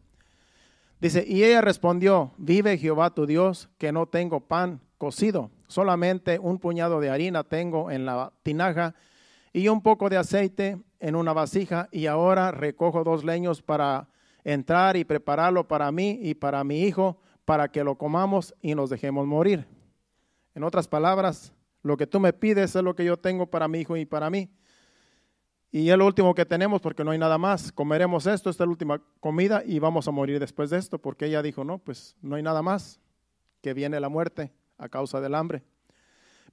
Dice, y ella respondió, vive Jehová tu Dios, que no tengo pan cocido, solamente un puñado de harina tengo en la tinaja y un poco de aceite en una vasija, y ahora recojo dos leños para entrar y prepararlo para mí y para mi hijo, para que lo comamos y nos dejemos morir. En otras palabras, lo que tú me pides es lo que yo tengo para mi hijo y para mí. Y es lo último que tenemos porque no hay nada más. Comeremos esto, esta es la última comida y vamos a morir después de esto porque ella dijo, no, pues no hay nada más, que viene la muerte a causa del hambre.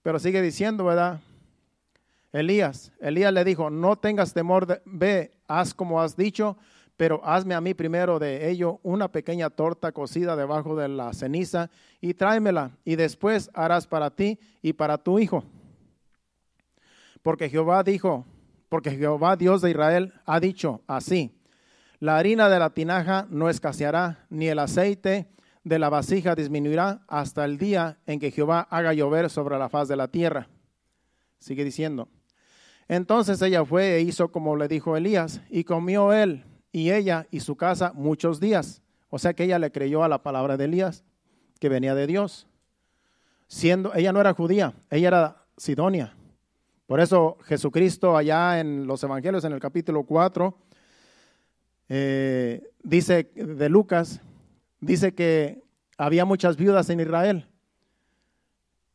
Pero sigue diciendo, ¿verdad? Elías, Elías le dijo, no tengas temor, ve, haz como has dicho, pero hazme a mí primero de ello una pequeña torta cocida debajo de la ceniza y tráemela y después harás para ti y para tu hijo. Porque Jehová dijo, porque Jehová Dios de Israel ha dicho así, la harina de la tinaja no escaseará, ni el aceite de la vasija disminuirá hasta el día en que Jehová haga llover sobre la faz de la tierra. Sigue diciendo. Entonces ella fue e hizo como le dijo Elías, y comió él y ella y su casa muchos días. O sea que ella le creyó a la palabra de Elías, que venía de Dios. Siendo, ella no era judía, ella era sidonia. Por eso Jesucristo allá en los Evangelios, en el capítulo 4, eh, dice de Lucas, dice que había muchas viudas en Israel.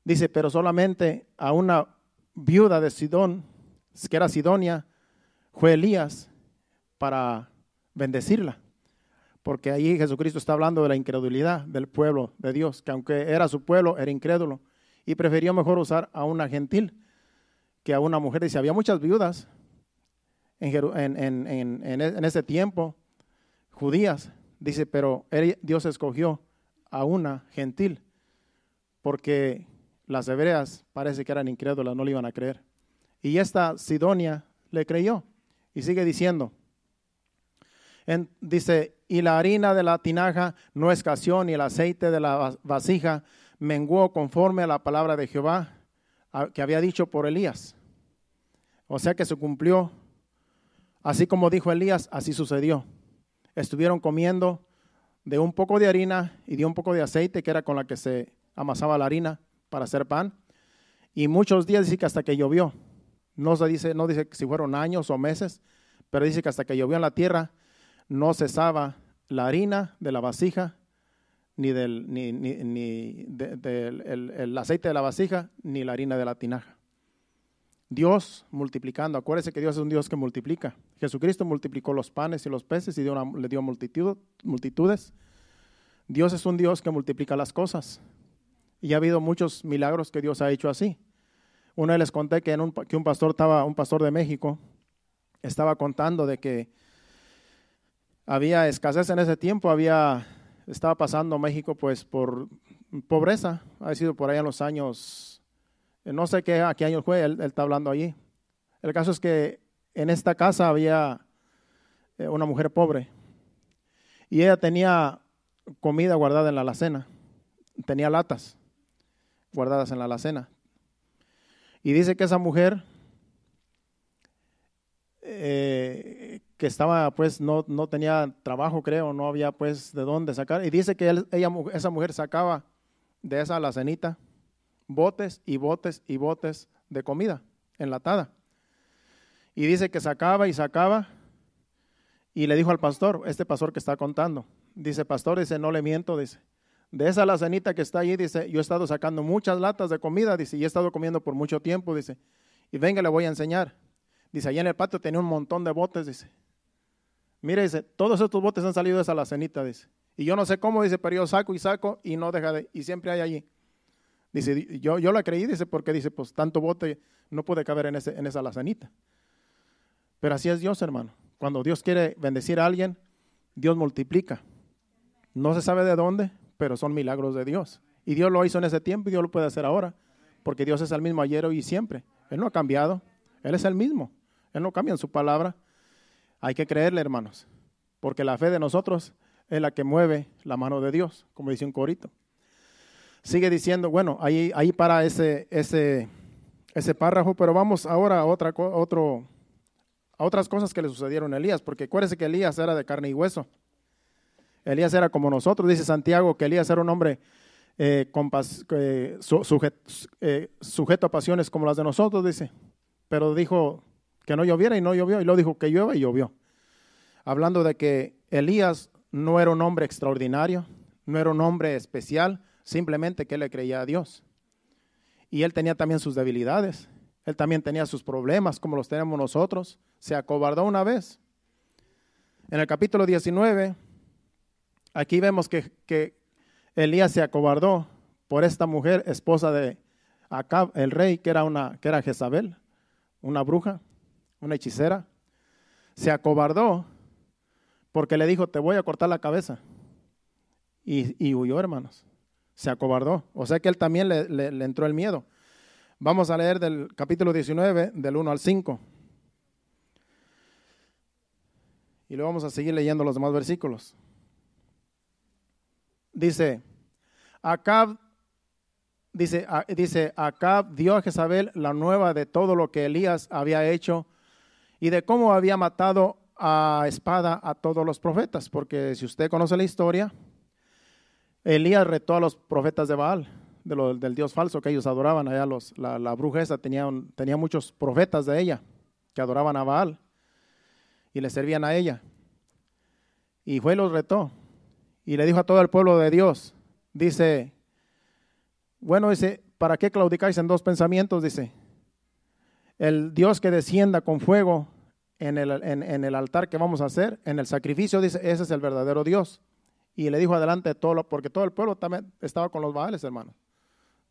Dice, pero solamente a una viuda de Sidón, que era Sidonia, fue Elías para bendecirla. Porque ahí Jesucristo está hablando de la incredulidad del pueblo de Dios, que aunque era su pueblo, era incrédulo. Y prefirió mejor usar a una gentil que a una mujer. Dice, había muchas viudas en, en, ese tiempo, judías. Dice, pero Dios escogió a una gentil, porque las hebreas parece que eran incrédulas, no le iban a creer. Y esta Sidonia le creyó. Y sigue diciendo, dice, y la harina de la tinaja no escaseó, ni el aceite de la vasija menguó conforme a la palabra de Jehová que había dicho por Elías. O sea que se cumplió, así como dijo Elías, así sucedió. Estuvieron comiendo de un poco de harina y de un poco de aceite, que era con la que se amasaba la harina para hacer pan. Y muchos días dice que hasta que llovió. No se dice, no dice si fueron años o meses, pero dice que hasta que llovió en la tierra no cesaba la harina de la vasija ni del ni, ni, el, aceite de la vasija, ni la harina de la tinaja. Dios multiplicando. Acuérdese que Dios es un Dios que multiplica. Jesucristo multiplicó los panes y los peces y le dio multitud, multitudes. Dios es un Dios que multiplica las cosas. Y ha habido muchos milagros que Dios ha hecho así. Una vez les conté que, un, que un pastor estaba, un pastor de México, estaba contando de que había escasez en ese tiempo, había estaba pasando México pues por pobreza, ha sido por allá en los años, no sé qué, a qué año fue, él, está hablando allí. El caso es que en esta casa había eh, una mujer pobre y ella tenía comida guardada en la alacena, tenía latas guardadas en la alacena. Y dice que esa mujer eh, que estaba, pues, no, no tenía trabajo, creo, no había, pues, de dónde sacar. Y dice que ella, esa mujer sacaba de esa alacenita botes y botes y botes de comida enlatada. Y dice que sacaba y sacaba y le dijo al pastor, este pastor que está contando, dice, pastor, dice, no le miento, dice, de esa alacenita que está allí, dice, yo he estado sacando muchas latas de comida, dice, y he estado comiendo por mucho tiempo, dice, y venga, le voy a enseñar. Dice, allá en el patio tenía un montón de botes, dice. Mire, dice, todos estos botes han salido de esa lacenita, dice. Y yo no sé cómo, dice, pero yo saco y saco y no deja de, y siempre hay allí. Dice, yo, yo la creí, dice, porque dice, pues tanto bote no puede caber en, ese, en esa lacenita. Pero así es Dios, hermano. Cuando Dios quiere bendecir a alguien, Dios multiplica. No se sabe de dónde, pero son milagros de Dios. Y Dios lo hizo en ese tiempo y Dios lo puede hacer ahora, porque Dios es el mismo ayer, hoy y siempre. Él no ha cambiado, Él es el mismo. Él no cambia en su palabra. Hay que creerle, hermanos, porque la fe de nosotros es la que mueve la mano de Dios, como dice un corito. Sigue diciendo, bueno, ahí, ahí para ese, ese, ese párrafo, pero vamos ahora a, otra, otro, a otras cosas que le sucedieron a Elías, porque acuérdese que Elías era de carne y hueso. Elías era como nosotros, dice Santiago, que Elías era un hombre eh, eh, eh, sujeto a pasiones como las de nosotros, dice. Pero dijo que no lloviera y no llovió, y luego dijo que llueva y llovió. Hablando de que Elías no era un hombre extraordinario, no era un hombre especial, simplemente que él le creía a Dios. Y él tenía también sus debilidades, él también tenía sus problemas como los tenemos nosotros. Se acobardó una vez. En el capítulo 19, aquí vemos que, que Elías se acobardó por esta mujer, esposa de el rey, que era, una, que era Jezabel, una bruja, una hechicera. Se acobardó porque le dijo, te voy a cortar la cabeza. Y, huyó, hermanos. Se acobardó. O sea que él también le, entró el miedo. Vamos a leer del capítulo 19, del 1 al 5. Y luego vamos a seguir leyendo los demás versículos. Dice, Acab, dice, dice, Acab dio a Jezabel la nueva de todo lo que Elías había hecho y de cómo había matado a espada a todos los profetas, porque si usted conoce la historia, Elías retó a los profetas de Baal, de del dios falso que ellos adoraban allá, los, la, la bruja esa tenía, tenía muchos profetas de ella que adoraban a Baal y le servían a ella. Y fue y los retó y le dijo a todo el pueblo de Dios, dice, bueno, dice, ¿para qué claudicáis en dos pensamientos? Dice, el Dios que descienda con fuego en el, en, el altar que vamos a hacer, en el sacrificio, dice, ese es el verdadero Dios. Y le dijo adelante todo lo, porque todo el pueblo también estaba con los Baales, hermano.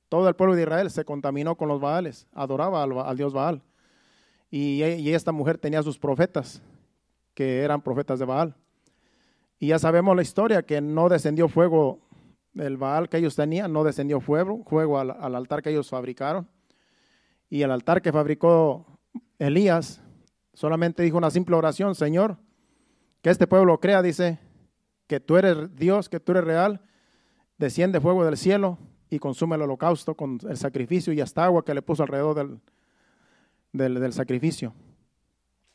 Todo el pueblo de Israel se contaminó con los Baales, adoraba al, Dios Baal. Y, y, esta mujer tenía sus profetas, que eran profetas de Baal. Y ya sabemos la historia, que no descendió fuego del Baal que ellos tenían, no descendió fuego, fuego al, altar que ellos fabricaron. Y el altar que fabricó Elías solamente dijo una simple oración, Señor, que este pueblo crea, dice, que tú eres Dios, que tú eres real, desciende fuego del cielo y consume el holocausto con el sacrificio y hasta agua que le puso alrededor del, del, sacrificio.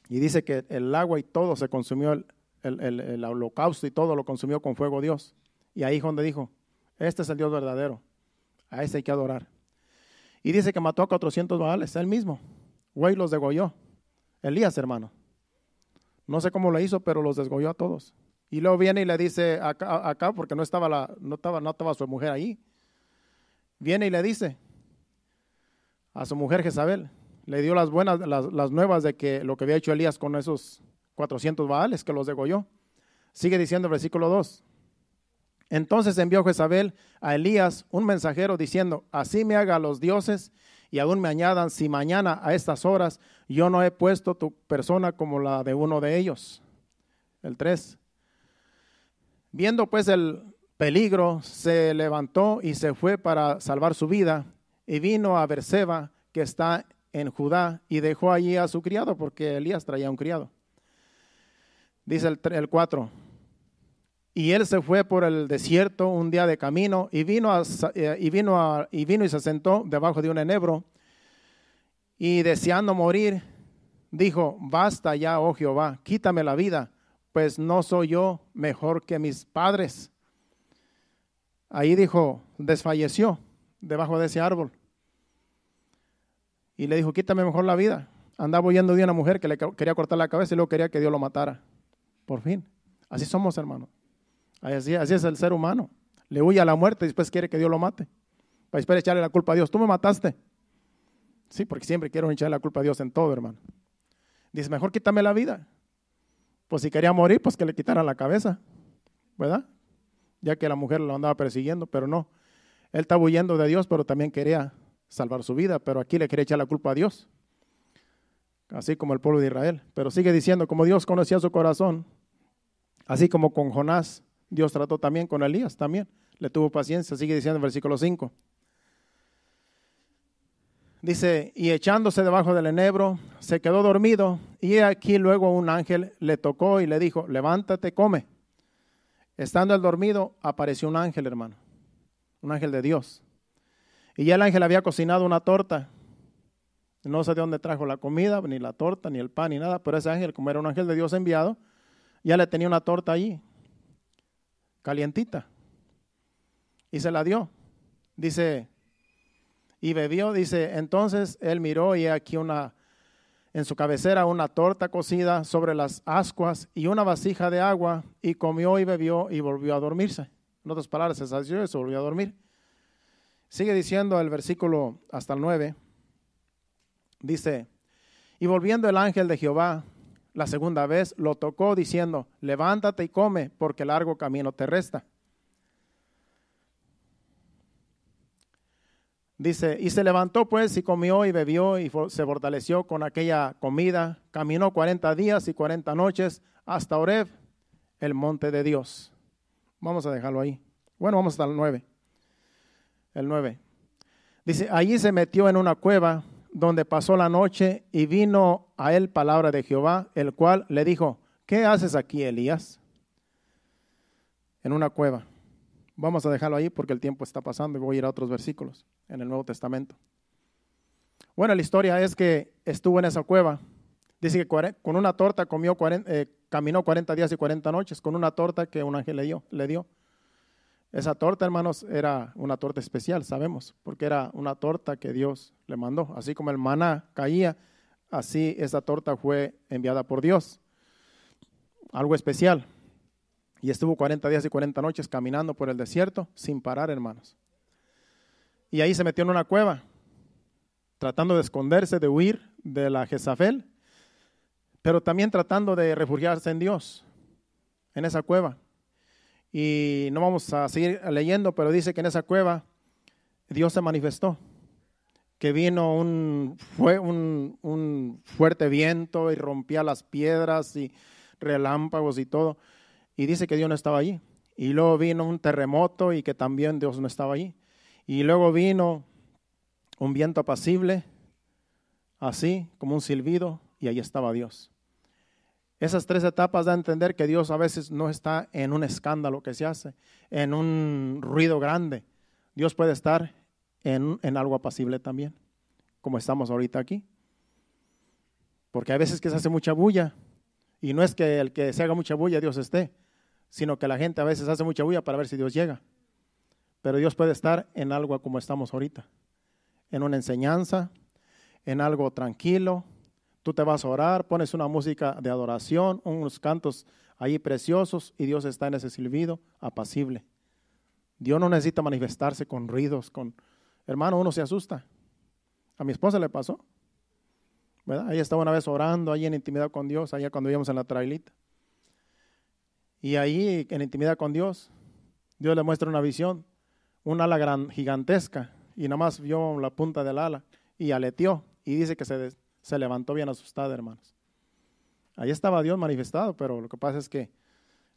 Y dice que el agua y todo se consumió el, el, holocausto y todo lo consumió con fuego Dios. Y ahí donde dijo, este es el Dios verdadero, a ese hay que adorar. Y dice que mató a 400 baales, él mismo. Güey los degolló. Elías, hermano. No sé cómo lo hizo, pero los desgolló a todos. Y luego viene y le dice acá, acá porque no estaba, la, no, estaba, no estaba su mujer ahí. Viene y le dice a su mujer Jezabel, le dio las buenas, las, nuevas de que lo que había hecho Elías con esos 400 baales que los degolló. Sigue diciendo el versículo 2. Entonces envió Jezabel a Elías un mensajero diciendo, así me haga los dioses y aún me añadan si mañana a estas horas yo no he puesto tu persona como la de uno de ellos. El 3. Viendo pues el peligro, se levantó y se fue para salvar su vida y vino a Berseba, que está en Judá, y dejó allí a su criado, porque Elías traía un criado. Dice el, 4. Y él se fue por el desierto un día de camino y vino, eh, y, vino y vino y se sentó debajo de un enebro y deseando morir, dijo, basta ya, oh Jehová, quítame la vida, pues no soy yo mejor que mis padres. Ahí dijo, desfalleció debajo de ese árbol. Y le dijo, quítame mejor la vida. Andaba huyendo de una mujer que le quería cortar la cabeza y luego quería que Dios lo matara. Por fin. Así somos, hermano. Así, así es el ser humano. Le huye a la muerte y después quiere que Dios lo mate. Para después echarle la culpa a Dios. Tú me mataste. Sí, porque siempre quiero echarle la culpa a Dios en todo, hermano. Dice, mejor quítame la vida. Pues si quería morir, pues que le quitaran la cabeza, ¿verdad? Ya que la mujer lo andaba persiguiendo, pero no. Él estaba huyendo de Dios, pero también quería salvar su vida, pero aquí le quería echar la culpa a Dios, así como el pueblo de Israel. Pero sigue diciendo, como Dios conocía su corazón, así como con Jonás, Dios trató también con Elías, también le tuvo paciencia, sigue diciendo en versículo 5. Dice, y echándose debajo del enebro, se quedó dormido, y aquí luego un ángel le tocó y le dijo, levántate, come. Estando él dormido, apareció un ángel, hermano, un ángel de Dios. Y ya el ángel había cocinado una torta. No sé de dónde trajo la comida, ni la torta, ni el pan, ni nada, pero ese ángel, como era un ángel de Dios enviado, ya le tenía una torta allí, calientita, y se la dio. Dice, y bebió, dice, entonces él miró y aquí una, en su cabecera una torta cocida sobre las ascuas y una vasija de agua, y comió y bebió y volvió a dormirse. En otras palabras, se sació y se volvió a dormir. Sigue diciendo el versículo hasta el 9. Dice, y volviendo el ángel de Jehová la segunda vez, lo tocó diciendo, levántate y come, porque largo camino te resta. Dice, y se levantó pues y comió y bebió y se fortaleció con aquella comida. Caminó cuarenta días y cuarenta noches hasta Oreb, el monte de Dios. Vamos a dejarlo ahí. Bueno, vamos hasta el 9 el 9. Dice, allí se metió en una cueva donde pasó la noche y vino a él palabra de Jehová, el cual le dijo, ¿qué haces aquí, Elías? En una cueva. Vamos a dejarlo ahí porque el tiempo está pasando y voy a ir a otros versículos en el Nuevo Testamento. Bueno, la historia es que estuvo en esa cueva. Dice que con una torta comió eh, caminó 40 días y 40 noches, con una torta que un ángel le dio. Le dio. Esa torta, hermanos, era una torta especial, sabemos, porque era una torta que Dios le mandó. Así como el maná caía, así esa torta fue enviada por Dios. Algo especial. Y estuvo 40 días y 40 noches caminando por el desierto sin parar, hermanos. Y ahí se metió en una cueva, tratando de esconderse, de huir de la Jezabel, pero también tratando de refugiarse en Dios, en esa cueva. Y no vamos a seguir leyendo, pero dice que en esa cueva Dios se manifestó, que vino un, fue un, un fuerte viento y rompía las piedras y relámpagos y todo. Y dice que Dios no estaba allí. Y luego vino un terremoto y que también Dios no estaba allí. Y luego vino un viento apacible, así como un silbido, y ahí estaba Dios. Esas tres etapas dan a entender que Dios a veces no está en un escándalo que se hace, en un ruido grande. Dios puede estar en, en algo apacible también, como estamos ahorita aquí. Porque hay veces que se hace mucha bulla, y no es que el que se haga mucha bulla Dios esté, sino que la gente a veces hace mucha bulla para ver si Dios llega. Pero Dios puede estar en algo como estamos ahorita, en una enseñanza, en algo tranquilo, Tú te vas a orar, pones una música de adoración, unos cantos ahí preciosos y Dios está en ese silbido apacible. Dios no necesita manifestarse con ruidos, con... Hermano, uno se asusta. A mi esposa le pasó. ¿Verdad? Ella estaba una vez orando ahí en intimidad con Dios, allá cuando íbamos en la trailita. Y ahí en intimidad con Dios, Dios le muestra una visión, un ala gran, gigantesca, y nada más vio la punta del ala y aleteó. Y dice que se, levantó bien asustada, hermanos. Ahí estaba Dios manifestado, pero lo que pasa es que,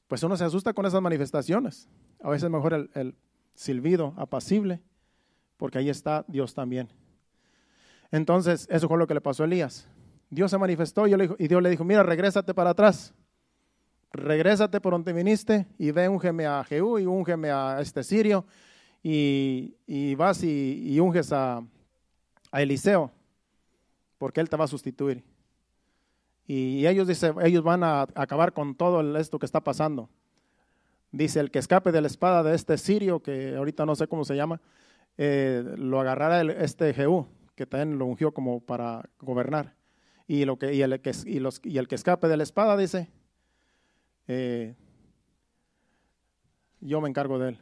pues uno se asusta con esas manifestaciones. A veces mejor el, silbido apacible, porque ahí está Dios también. Entonces, eso fue lo que le pasó a Elías. Dios se manifestó y, Dios le dijo, mira, regrésate para atrás. Regrésate por donde viniste y ve, úngeme a Jehú y úngeme a este sirio y, vas y, unges a Eliseo porque Él te va a sustituir. Y ellos, dice, ellos van a acabar con todo esto que está pasando. Dice, el que escape de la espada de este sirio, que ahorita no sé cómo se llama, eh, lo agarrará este Jehú, que también lo ungió como para gobernar. Y, lo que, y, el, que, y, y el que escape de la espada, dice, eh, yo me encargo de él.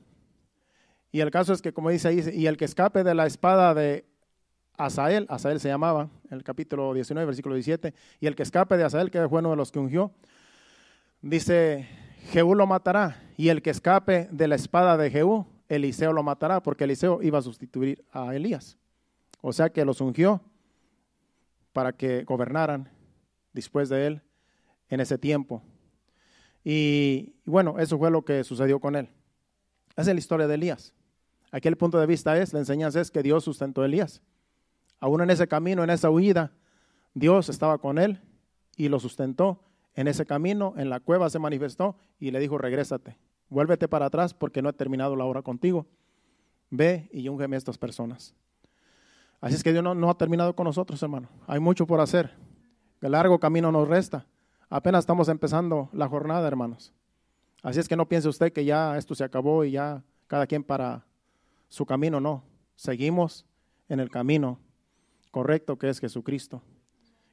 Y el caso es que, como dice ahí, y el que escape de la espada de Asael, Asael se llamaba, el capítulo 19, versículo 17, y el que escape de Asael, que fue uno de los que ungió, dice, Jehú lo matará, y el que escape de la espada de Jehú, Eliseo lo matará, porque Eliseo iba a sustituir a Elías. O sea que los ungió para que gobernaran después de él en ese tiempo. Y bueno, eso fue lo que sucedió con él. Esa es la historia de Elías. Aquí el punto de vista es, la enseñanza es que Dios sustentó a Elías. Aún en ese camino, en esa huida, Dios estaba con él y lo sustentó. En ese camino, en la cueva se manifestó y le dijo, regrésate, vuélvete para atrás porque no he terminado la obra contigo. Ve y úngeme a estas personas. Así es que Dios no, ha terminado con nosotros, hermano. Hay mucho por hacer. El largo camino nos resta. Apenas estamos empezando la jornada, hermanos. Así es que no piense usted que ya esto se acabó y ya cada quien para su camino, no. Seguimos en el camino correcto que es Jesucristo.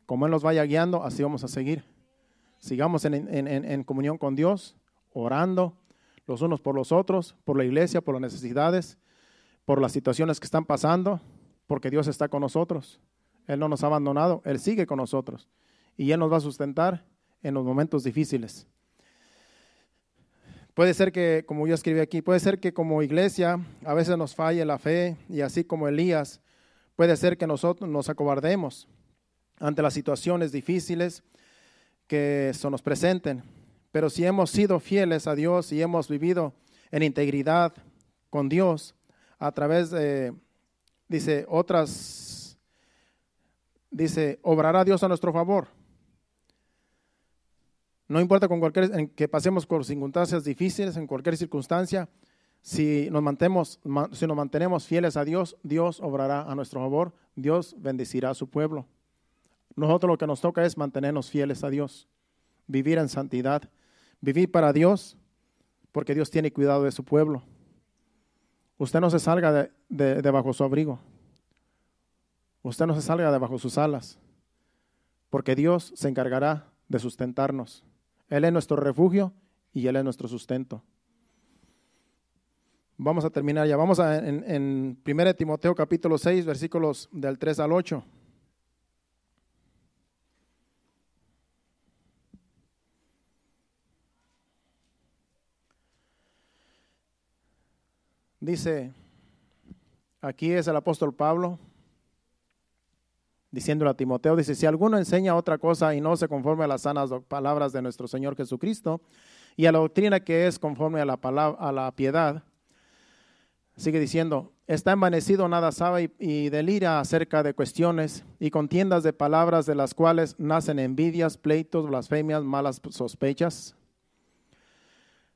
Como Él nos vaya guiando, así vamos a seguir. Sigamos en, en, en, comunión con Dios, orando los unos por los otros, por la iglesia, por las necesidades, por las situaciones que están pasando, porque Dios está con nosotros. Él no nos ha abandonado, Él sigue con nosotros. Y Él nos va a sustentar en los momentos difíciles. Puede ser que, como yo escribí aquí, puede ser que como iglesia a veces nos falle la fe y así como Elías, puede ser que nosotros nos acobardemos ante las situaciones difíciles que se nos presenten. Pero si hemos sido fieles a Dios y hemos vivido en integridad con Dios a través de, dice, otras, dice, obrará Dios a nuestro favor. No importa con cualquier, en que pasemos por circunstancias difíciles, en cualquier circunstancia, si nos, mantenemos, si nos mantenemos fieles a Dios, Dios obrará a nuestro favor, Dios bendecirá a su pueblo. Nosotros lo que nos toca es mantenernos fieles a Dios, vivir en santidad, vivir para Dios, porque Dios tiene cuidado de su pueblo. Usted no se salga de, de, bajo su abrigo. Usted no se salga de bajo sus alas, porque Dios se encargará de sustentarnos. Él es nuestro refugio y Él es nuestro sustento. Vamos a terminar ya. Vamos a, en, en 1 Timoteo capítulo 6, versículos del 3 al 8. Dice, aquí es el apóstol Pablo, diciéndole a Timoteo, dice, si alguno enseña otra cosa y no se conforme a las sanas palabras de nuestro Señor Jesucristo y a la doctrina que es conforme a la, palabra, a la piedad, sigue diciendo, está envanecido, nada sabe y, delira acerca de cuestiones y contiendas de palabras de las cuales nacen envidias, pleitos, blasfemias, malas sospechas.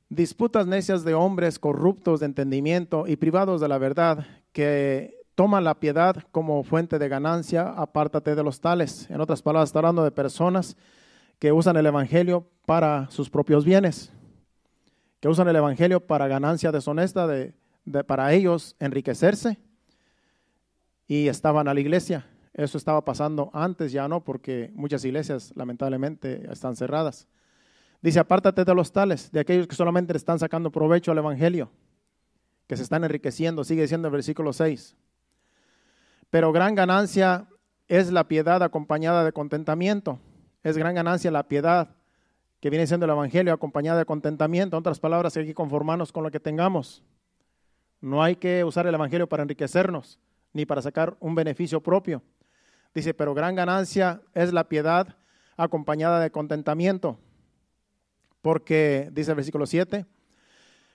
Disputas necias de hombres corruptos de entendimiento y privados de la verdad, que Toma la piedad como fuente de ganancia, apártate de los tales. En otras palabras, está hablando de personas que usan el Evangelio para sus propios bienes, que usan el Evangelio para ganancia deshonesta, de, para ellos enriquecerse, y estaban a la iglesia. Eso estaba pasando antes, ya no, porque muchas iglesias lamentablemente están cerradas. Dice, apártate de los tales, de aquellos que solamente le están sacando provecho al Evangelio, que se están enriqueciendo, sigue diciendo el versículo 6. Pero gran ganancia es la piedad acompañada de contentamiento. Es gran ganancia la piedad que viene siendo el Evangelio acompañada de contentamiento. En otras palabras, hay que conformarnos con lo que tengamos. No hay que usar el Evangelio para enriquecernos ni para sacar un beneficio propio. Dice, pero gran ganancia es la piedad acompañada de contentamiento. Porque, dice el versículo 7,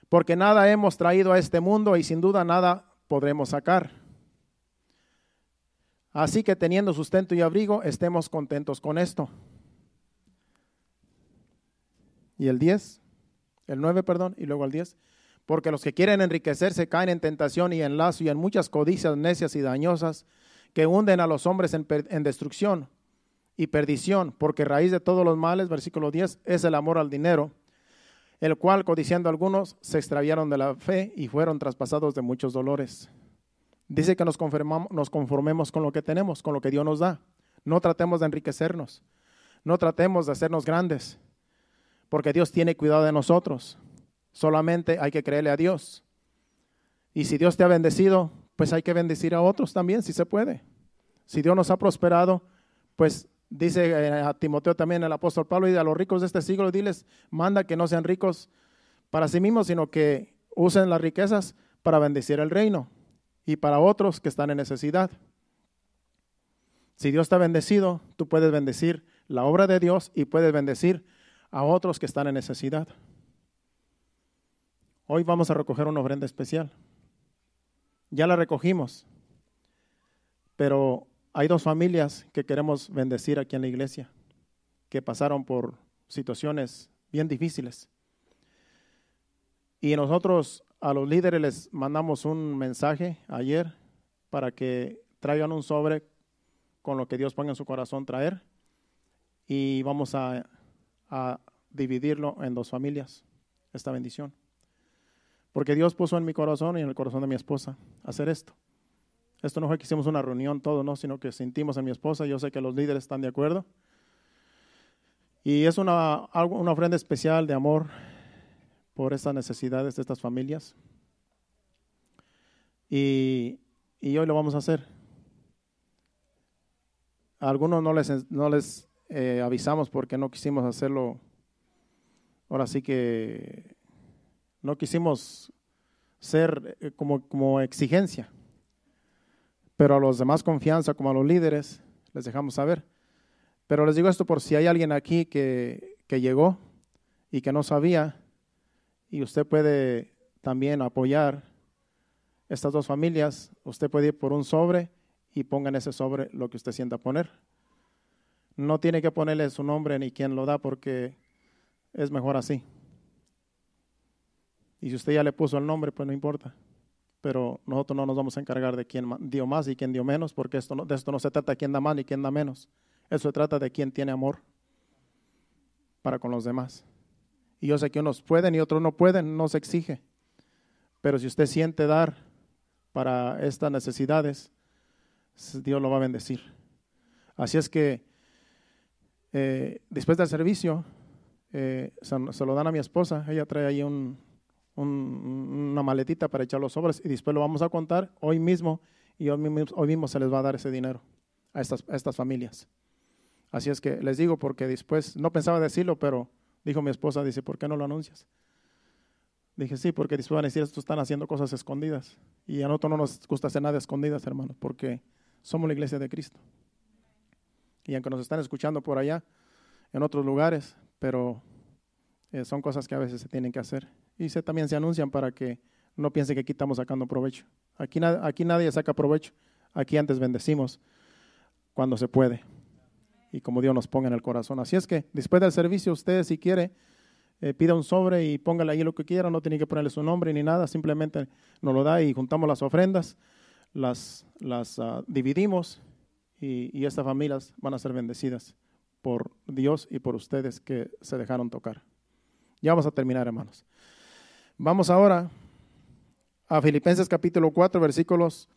porque nada hemos traído a este mundo y sin duda nada podremos sacar. Así que teniendo sustento y abrigo, estemos contentos con esto. Y el 10, el 9, perdón, y luego el 10. Porque los que quieren enriquecerse caen en tentación y en lazo y en muchas codicias necias y dañosas que hunden a los hombres en, en destrucción y perdición, porque raíz de todos los males, versículo 10, es el amor al dinero, el cual, codiciando algunos, se extraviaron de la fe y fueron traspasados de muchos dolores. Dice que nos, nos conformemos con lo que tenemos, con lo que Dios nos da. No tratemos de enriquecernos. No tratemos de hacernos grandes, porque Dios tiene cuidado de nosotros. Solamente hay que creerle a Dios. Y si Dios te ha bendecido, pues hay que bendecir a otros también, si se puede. Si Dios nos ha prosperado, pues dice eh, a Timoteo también el apóstol Pablo y a los ricos de este siglo, diles, manda que no sean ricos para sí mismos, sino que usen las riquezas para bendecir el reino y para otros que están en necesidad. Si Dios está bendecido, tú puedes bendecir la obra de Dios y puedes bendecir a otros que están en necesidad. Hoy vamos a recoger una ofrenda especial. Ya la recogimos, pero hay dos familias que queremos bendecir aquí en la iglesia, que pasaron por situaciones bien difíciles. Y nosotros a los líderes les mandamos un mensaje ayer para que traigan un sobre con lo que Dios ponga en su corazón traer y vamos a, dividirlo en dos familias, esta bendición. Porque Dios puso en mi corazón y en el corazón de mi esposa hacer esto. Esto no fue que hicimos una reunión todo, no, sino que sentimos en mi esposa. Yo sé que los líderes están de acuerdo. Y es una, una ofrenda especial de amor por estas necesidades de estas familias. Y, y hoy lo vamos a hacer. A algunos no les, no les eh, avisamos porque no quisimos hacerlo. Ahora sí que no quisimos ser eh, como, como exigencia, pero a los demás confianza, como a los líderes, les dejamos saber. Pero les digo esto por si hay alguien aquí que, que llegó y que no sabía, y usted puede también apoyar estas dos familias, usted puede ir por un sobre y ponga en ese sobre lo que usted sienta poner. No tiene que ponerle su nombre ni quién lo da porque es mejor así. Y si usted ya le puso el nombre, pues no importa. Pero nosotros no nos vamos a encargar de quién dio más y quién dio menos, porque esto de esto no se trata de quién da más ni quién da menos. Eso se trata de quién tiene amor para con los demás. Y yo sé que unos pueden y otros no pueden, no se exige. Pero si usted siente dar para estas necesidades, Dios lo va a bendecir. Así es que eh, después del servicio, eh, se, lo dan a mi esposa. Ella trae ahí un, una maletita para echar los sobres y después lo vamos a contar hoy mismo y hoy mismo, se les va a dar ese dinero a estas, estas familias. Así es que les digo porque después, no pensaba decirlo, pero dijo mi esposa, dice, ¿por qué no lo anuncias? Dije, sí, porque después van a decir, estos están haciendo cosas escondidas. Y a nosotros no nos gusta hacer nada escondidas, hermanos, porque somos la iglesia de Cristo. Y aunque nos están escuchando por allá, en otros lugares, pero eh, son cosas que a veces se tienen que hacer y se, también se anuncian para que no piense que aquí estamos sacando provecho. Aquí, aquí nadie saca provecho. Aquí antes bendecimos cuando se puede y como Dios nos ponga en el corazón. Así es que después del servicio, usted si quiere, eh, pida un sobre y póngale ahí lo que quiera, no tiene que ponerle su nombre ni nada, simplemente nos lo da y juntamos las ofrendas, las, las uh, dividimos y, y estas familias van a ser bendecidas por Dios y por ustedes que se dejaron tocar. Ya vamos a terminar, hermanos. Vamos ahora a Filipenses capítulo 4, versículos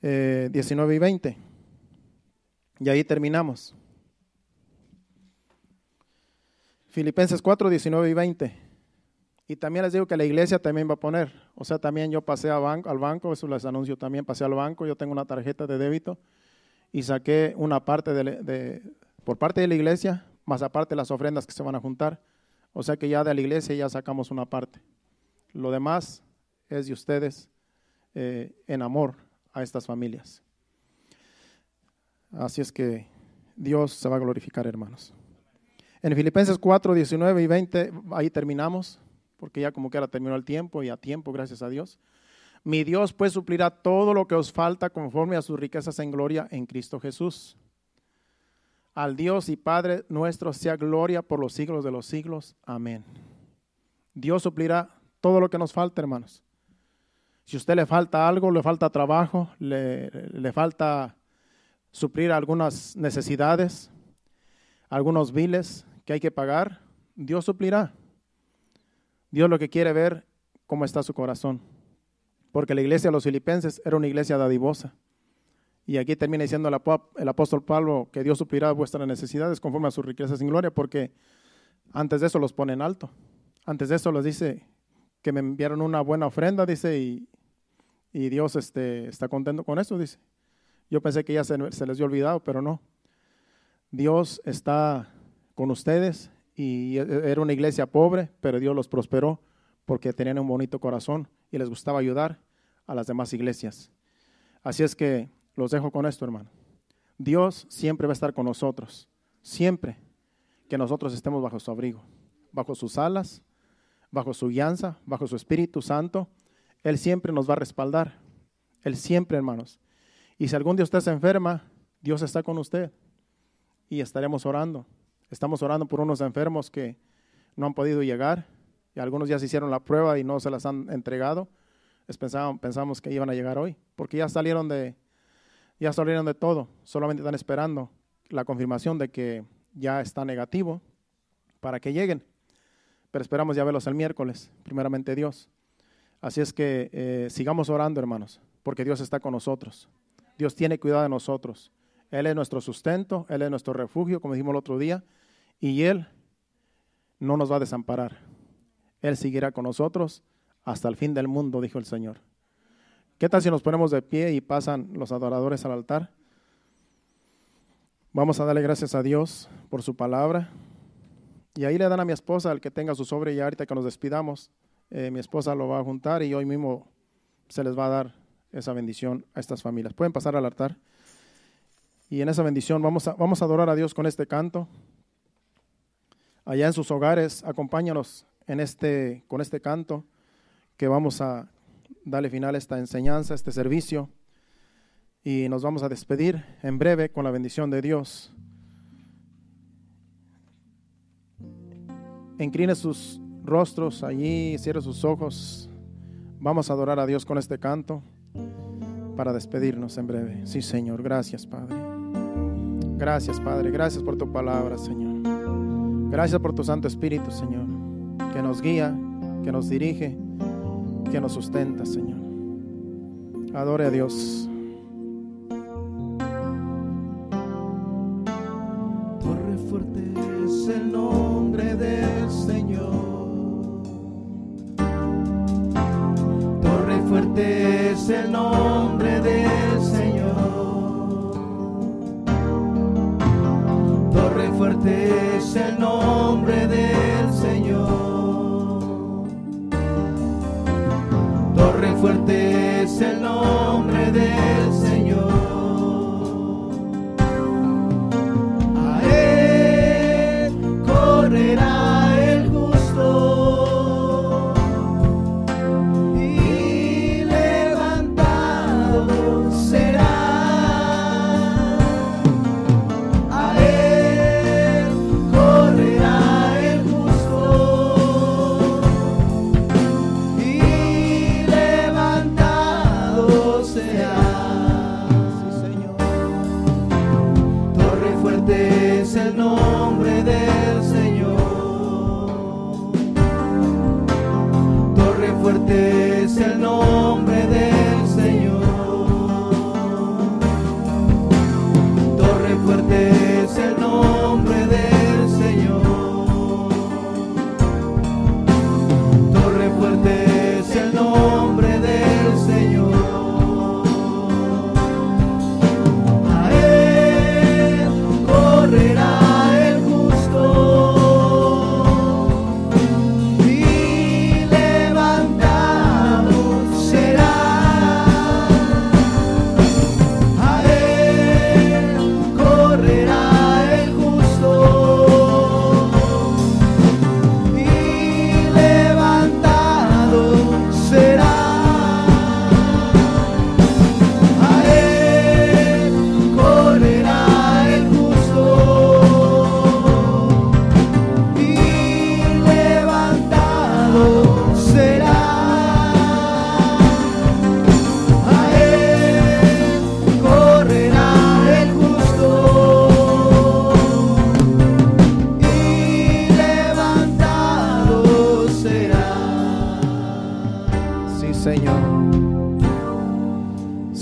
19 eh, y 20. Y ahí terminamos. Filipenses 4, 19 y 20. Y también les digo que la iglesia también va a poner. O sea, también yo pasé al banco, al banco, eso les anuncio también, pasé al banco, yo tengo una tarjeta de débito y saqué una parte de, por parte de la iglesia, más aparte las ofrendas que se van a juntar. O sea que ya de la iglesia ya sacamos una parte. Lo demás es de ustedes eh, en amor a estas familias. Así es que Dios se va a glorificar, hermanos. En Filipenses 4, 19 y 20, ahí terminamos, porque ya como que ahora terminó el tiempo y a tiempo, gracias a Dios. Mi Dios pues suplirá todo lo que os falta conforme a sus riquezas en gloria en Cristo Jesús. Al Dios y Padre nuestro sea gloria por los siglos de los siglos. Amén. Dios suplirá todo lo que nos falta, hermanos. Si a usted le falta algo, le falta trabajo, le, le falta suplir algunas necesidades, algunos biles que hay que pagar, Dios suplirá. Dios lo que quiere ver cómo está su corazón. Porque la iglesia de los filipenses era una iglesia dadivosa. Y aquí termina diciendo el apóstol Pablo que Dios suplirá vuestras necesidades conforme a sus riquezas en gloria, porque antes de eso los pone en alto. Antes de eso les dice, que me enviaron una buena ofrenda, dice, y, y Dios este, está contento con eso, dice. Yo pensé que ya se, se les había olvidado, pero no. Dios está con ustedes y era una iglesia pobre, pero Dios los prosperó porque tenían un bonito corazón y les gustaba ayudar a las demás iglesias. Así es que los dejo con esto, hermano. Dios siempre va a estar con nosotros, siempre que nosotros estemos bajo su abrigo, bajo sus alas, bajo su guianza, bajo su Espíritu Santo. Él siempre nos va a respaldar. Él siempre, hermanos. Y si algún día usted se enferma, Dios está con usted y estaremos orando. Estamos orando por unos enfermos que no han podido llegar y algunos ya se hicieron la prueba y no se las han entregado. Pensamos que iban a llegar hoy, porque ya salieron de ya salieron de todo, solamente están esperando la confirmación de que ya está negativo para que lleguen. Pero esperamos ya verlos el miércoles, primeramente Dios. Así es que eh, sigamos orando, hermanos, porque Dios está con nosotros. Dios tiene cuidado de nosotros. Él es nuestro sustento, Él es nuestro refugio, como dijimos el otro día, y Él no nos va a desamparar. Él seguirá con nosotros hasta el fin del mundo, dijo el Señor. ¿Qué tal si nos ponemos de pie y pasan los adoradores al altar? Vamos a darle gracias a Dios por su palabra. Y ahí le dan a mi esposa el que tenga su sobre y ahorita que nos despidamos, eh, mi esposa lo va a juntar y hoy mismo se les va a dar esa bendición a estas familias. Pueden pasar al altar. Y en esa bendición vamos a, vamos a adorar a Dios con este canto. Allá en sus hogares, acompáñanos en este, con este canto que vamos a darle final a esta enseñanza, a este servicio. Y nos vamos a despedir en breve con la bendición de Dios. Incline sus rostros allí, cierre sus ojos. Vamos a adorar a Dios con este canto para despedirnos en breve. Sí, Señor, gracias, Padre. Gracias, Padre. Gracias por tu palabra, Señor. Gracias por tu Santo Espíritu, Señor, que nos guía, que nos dirige, que nos sustenta, Señor. Adore a Dios. Torre fuerte es el nombre del Señor. Torre fuerte es el nombre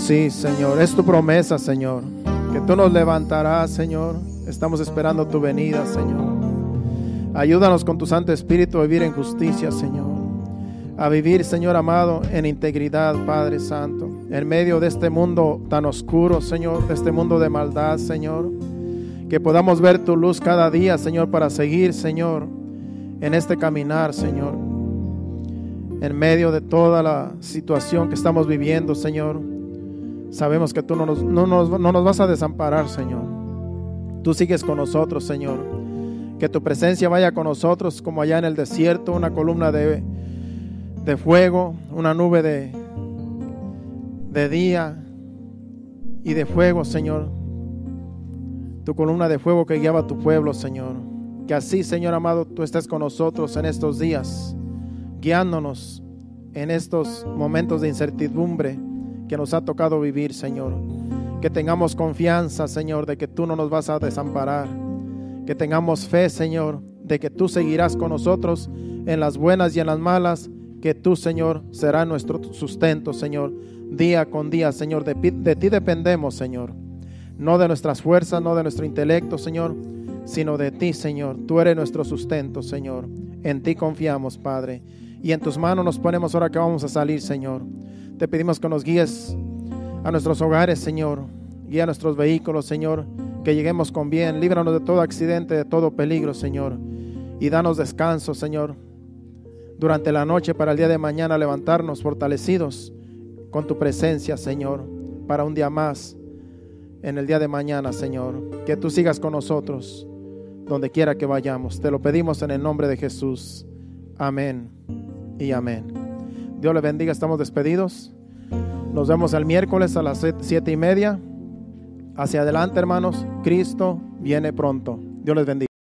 Sí, Señor. Es tu promesa, Señor. Que tú nos levantarás, Señor. Estamos esperando tu venida, Señor. Ayúdanos con tu Santo Espíritu a vivir en justicia, Señor. a vivir, Señor amado, en integridad, Padre Santo, en medio de este mundo tan oscuro, Señor, de este mundo de maldad, Señor. Que podamos ver tu luz cada día, Señor, para seguir, Señor, en este caminar, Señor. En medio de toda la situación que estamos viviendo, Señor. Sabemos que tú no nos, no nos, no nos vas a desamparar, Señor. Tú sigues con nosotros, Señor. Que tu presencia vaya con nosotros como allá en el desierto, una columna de, de fuego, una nube de, de día y de fuego, Señor. Tu columna de fuego que guiaba a tu pueblo, Señor. Que así, Señor amado, tú estés con nosotros en estos días, guiándonos en estos momentos de incertidumbre que nos ha tocado vivir, Señor. Que tengamos confianza, Señor, de que tú no nos vas a desamparar. Que tengamos fe, Señor, de que tú seguirás con nosotros en las buenas y en las malas. Que tú, Señor, será nuestro sustento, Señor, día con día, Señor. De, de ti dependemos, Señor. No de nuestras fuerzas, no de nuestro intelecto, Señor, sino de ti, Señor. Tú eres nuestro sustento, Señor. En ti confiamos, Padre. Y en tus manos nos ponemos ahora que vamos a salir, Señor. Te pedimos que nos guíes a nuestros hogares, Señor. Guía nuestros vehículos, Señor. Que lleguemos con bien. Líbranos de todo accidente, de todo peligro, Señor. Y danos descanso, Señor. Durante la noche para el día de mañana levantarnos fortalecidos con tu presencia, Señor. Para un día más. En el día de mañana, Señor. Que tú sigas con nosotros. Donde quiera que vayamos. Te lo pedimos en el nombre de Jesús. Amén y amén. Dios le bendiga, estamos despedidos. Nos vemos el miércoles a las siete y media. Hacia adelante, hermanos. Cristo viene pronto. Dios les bendiga.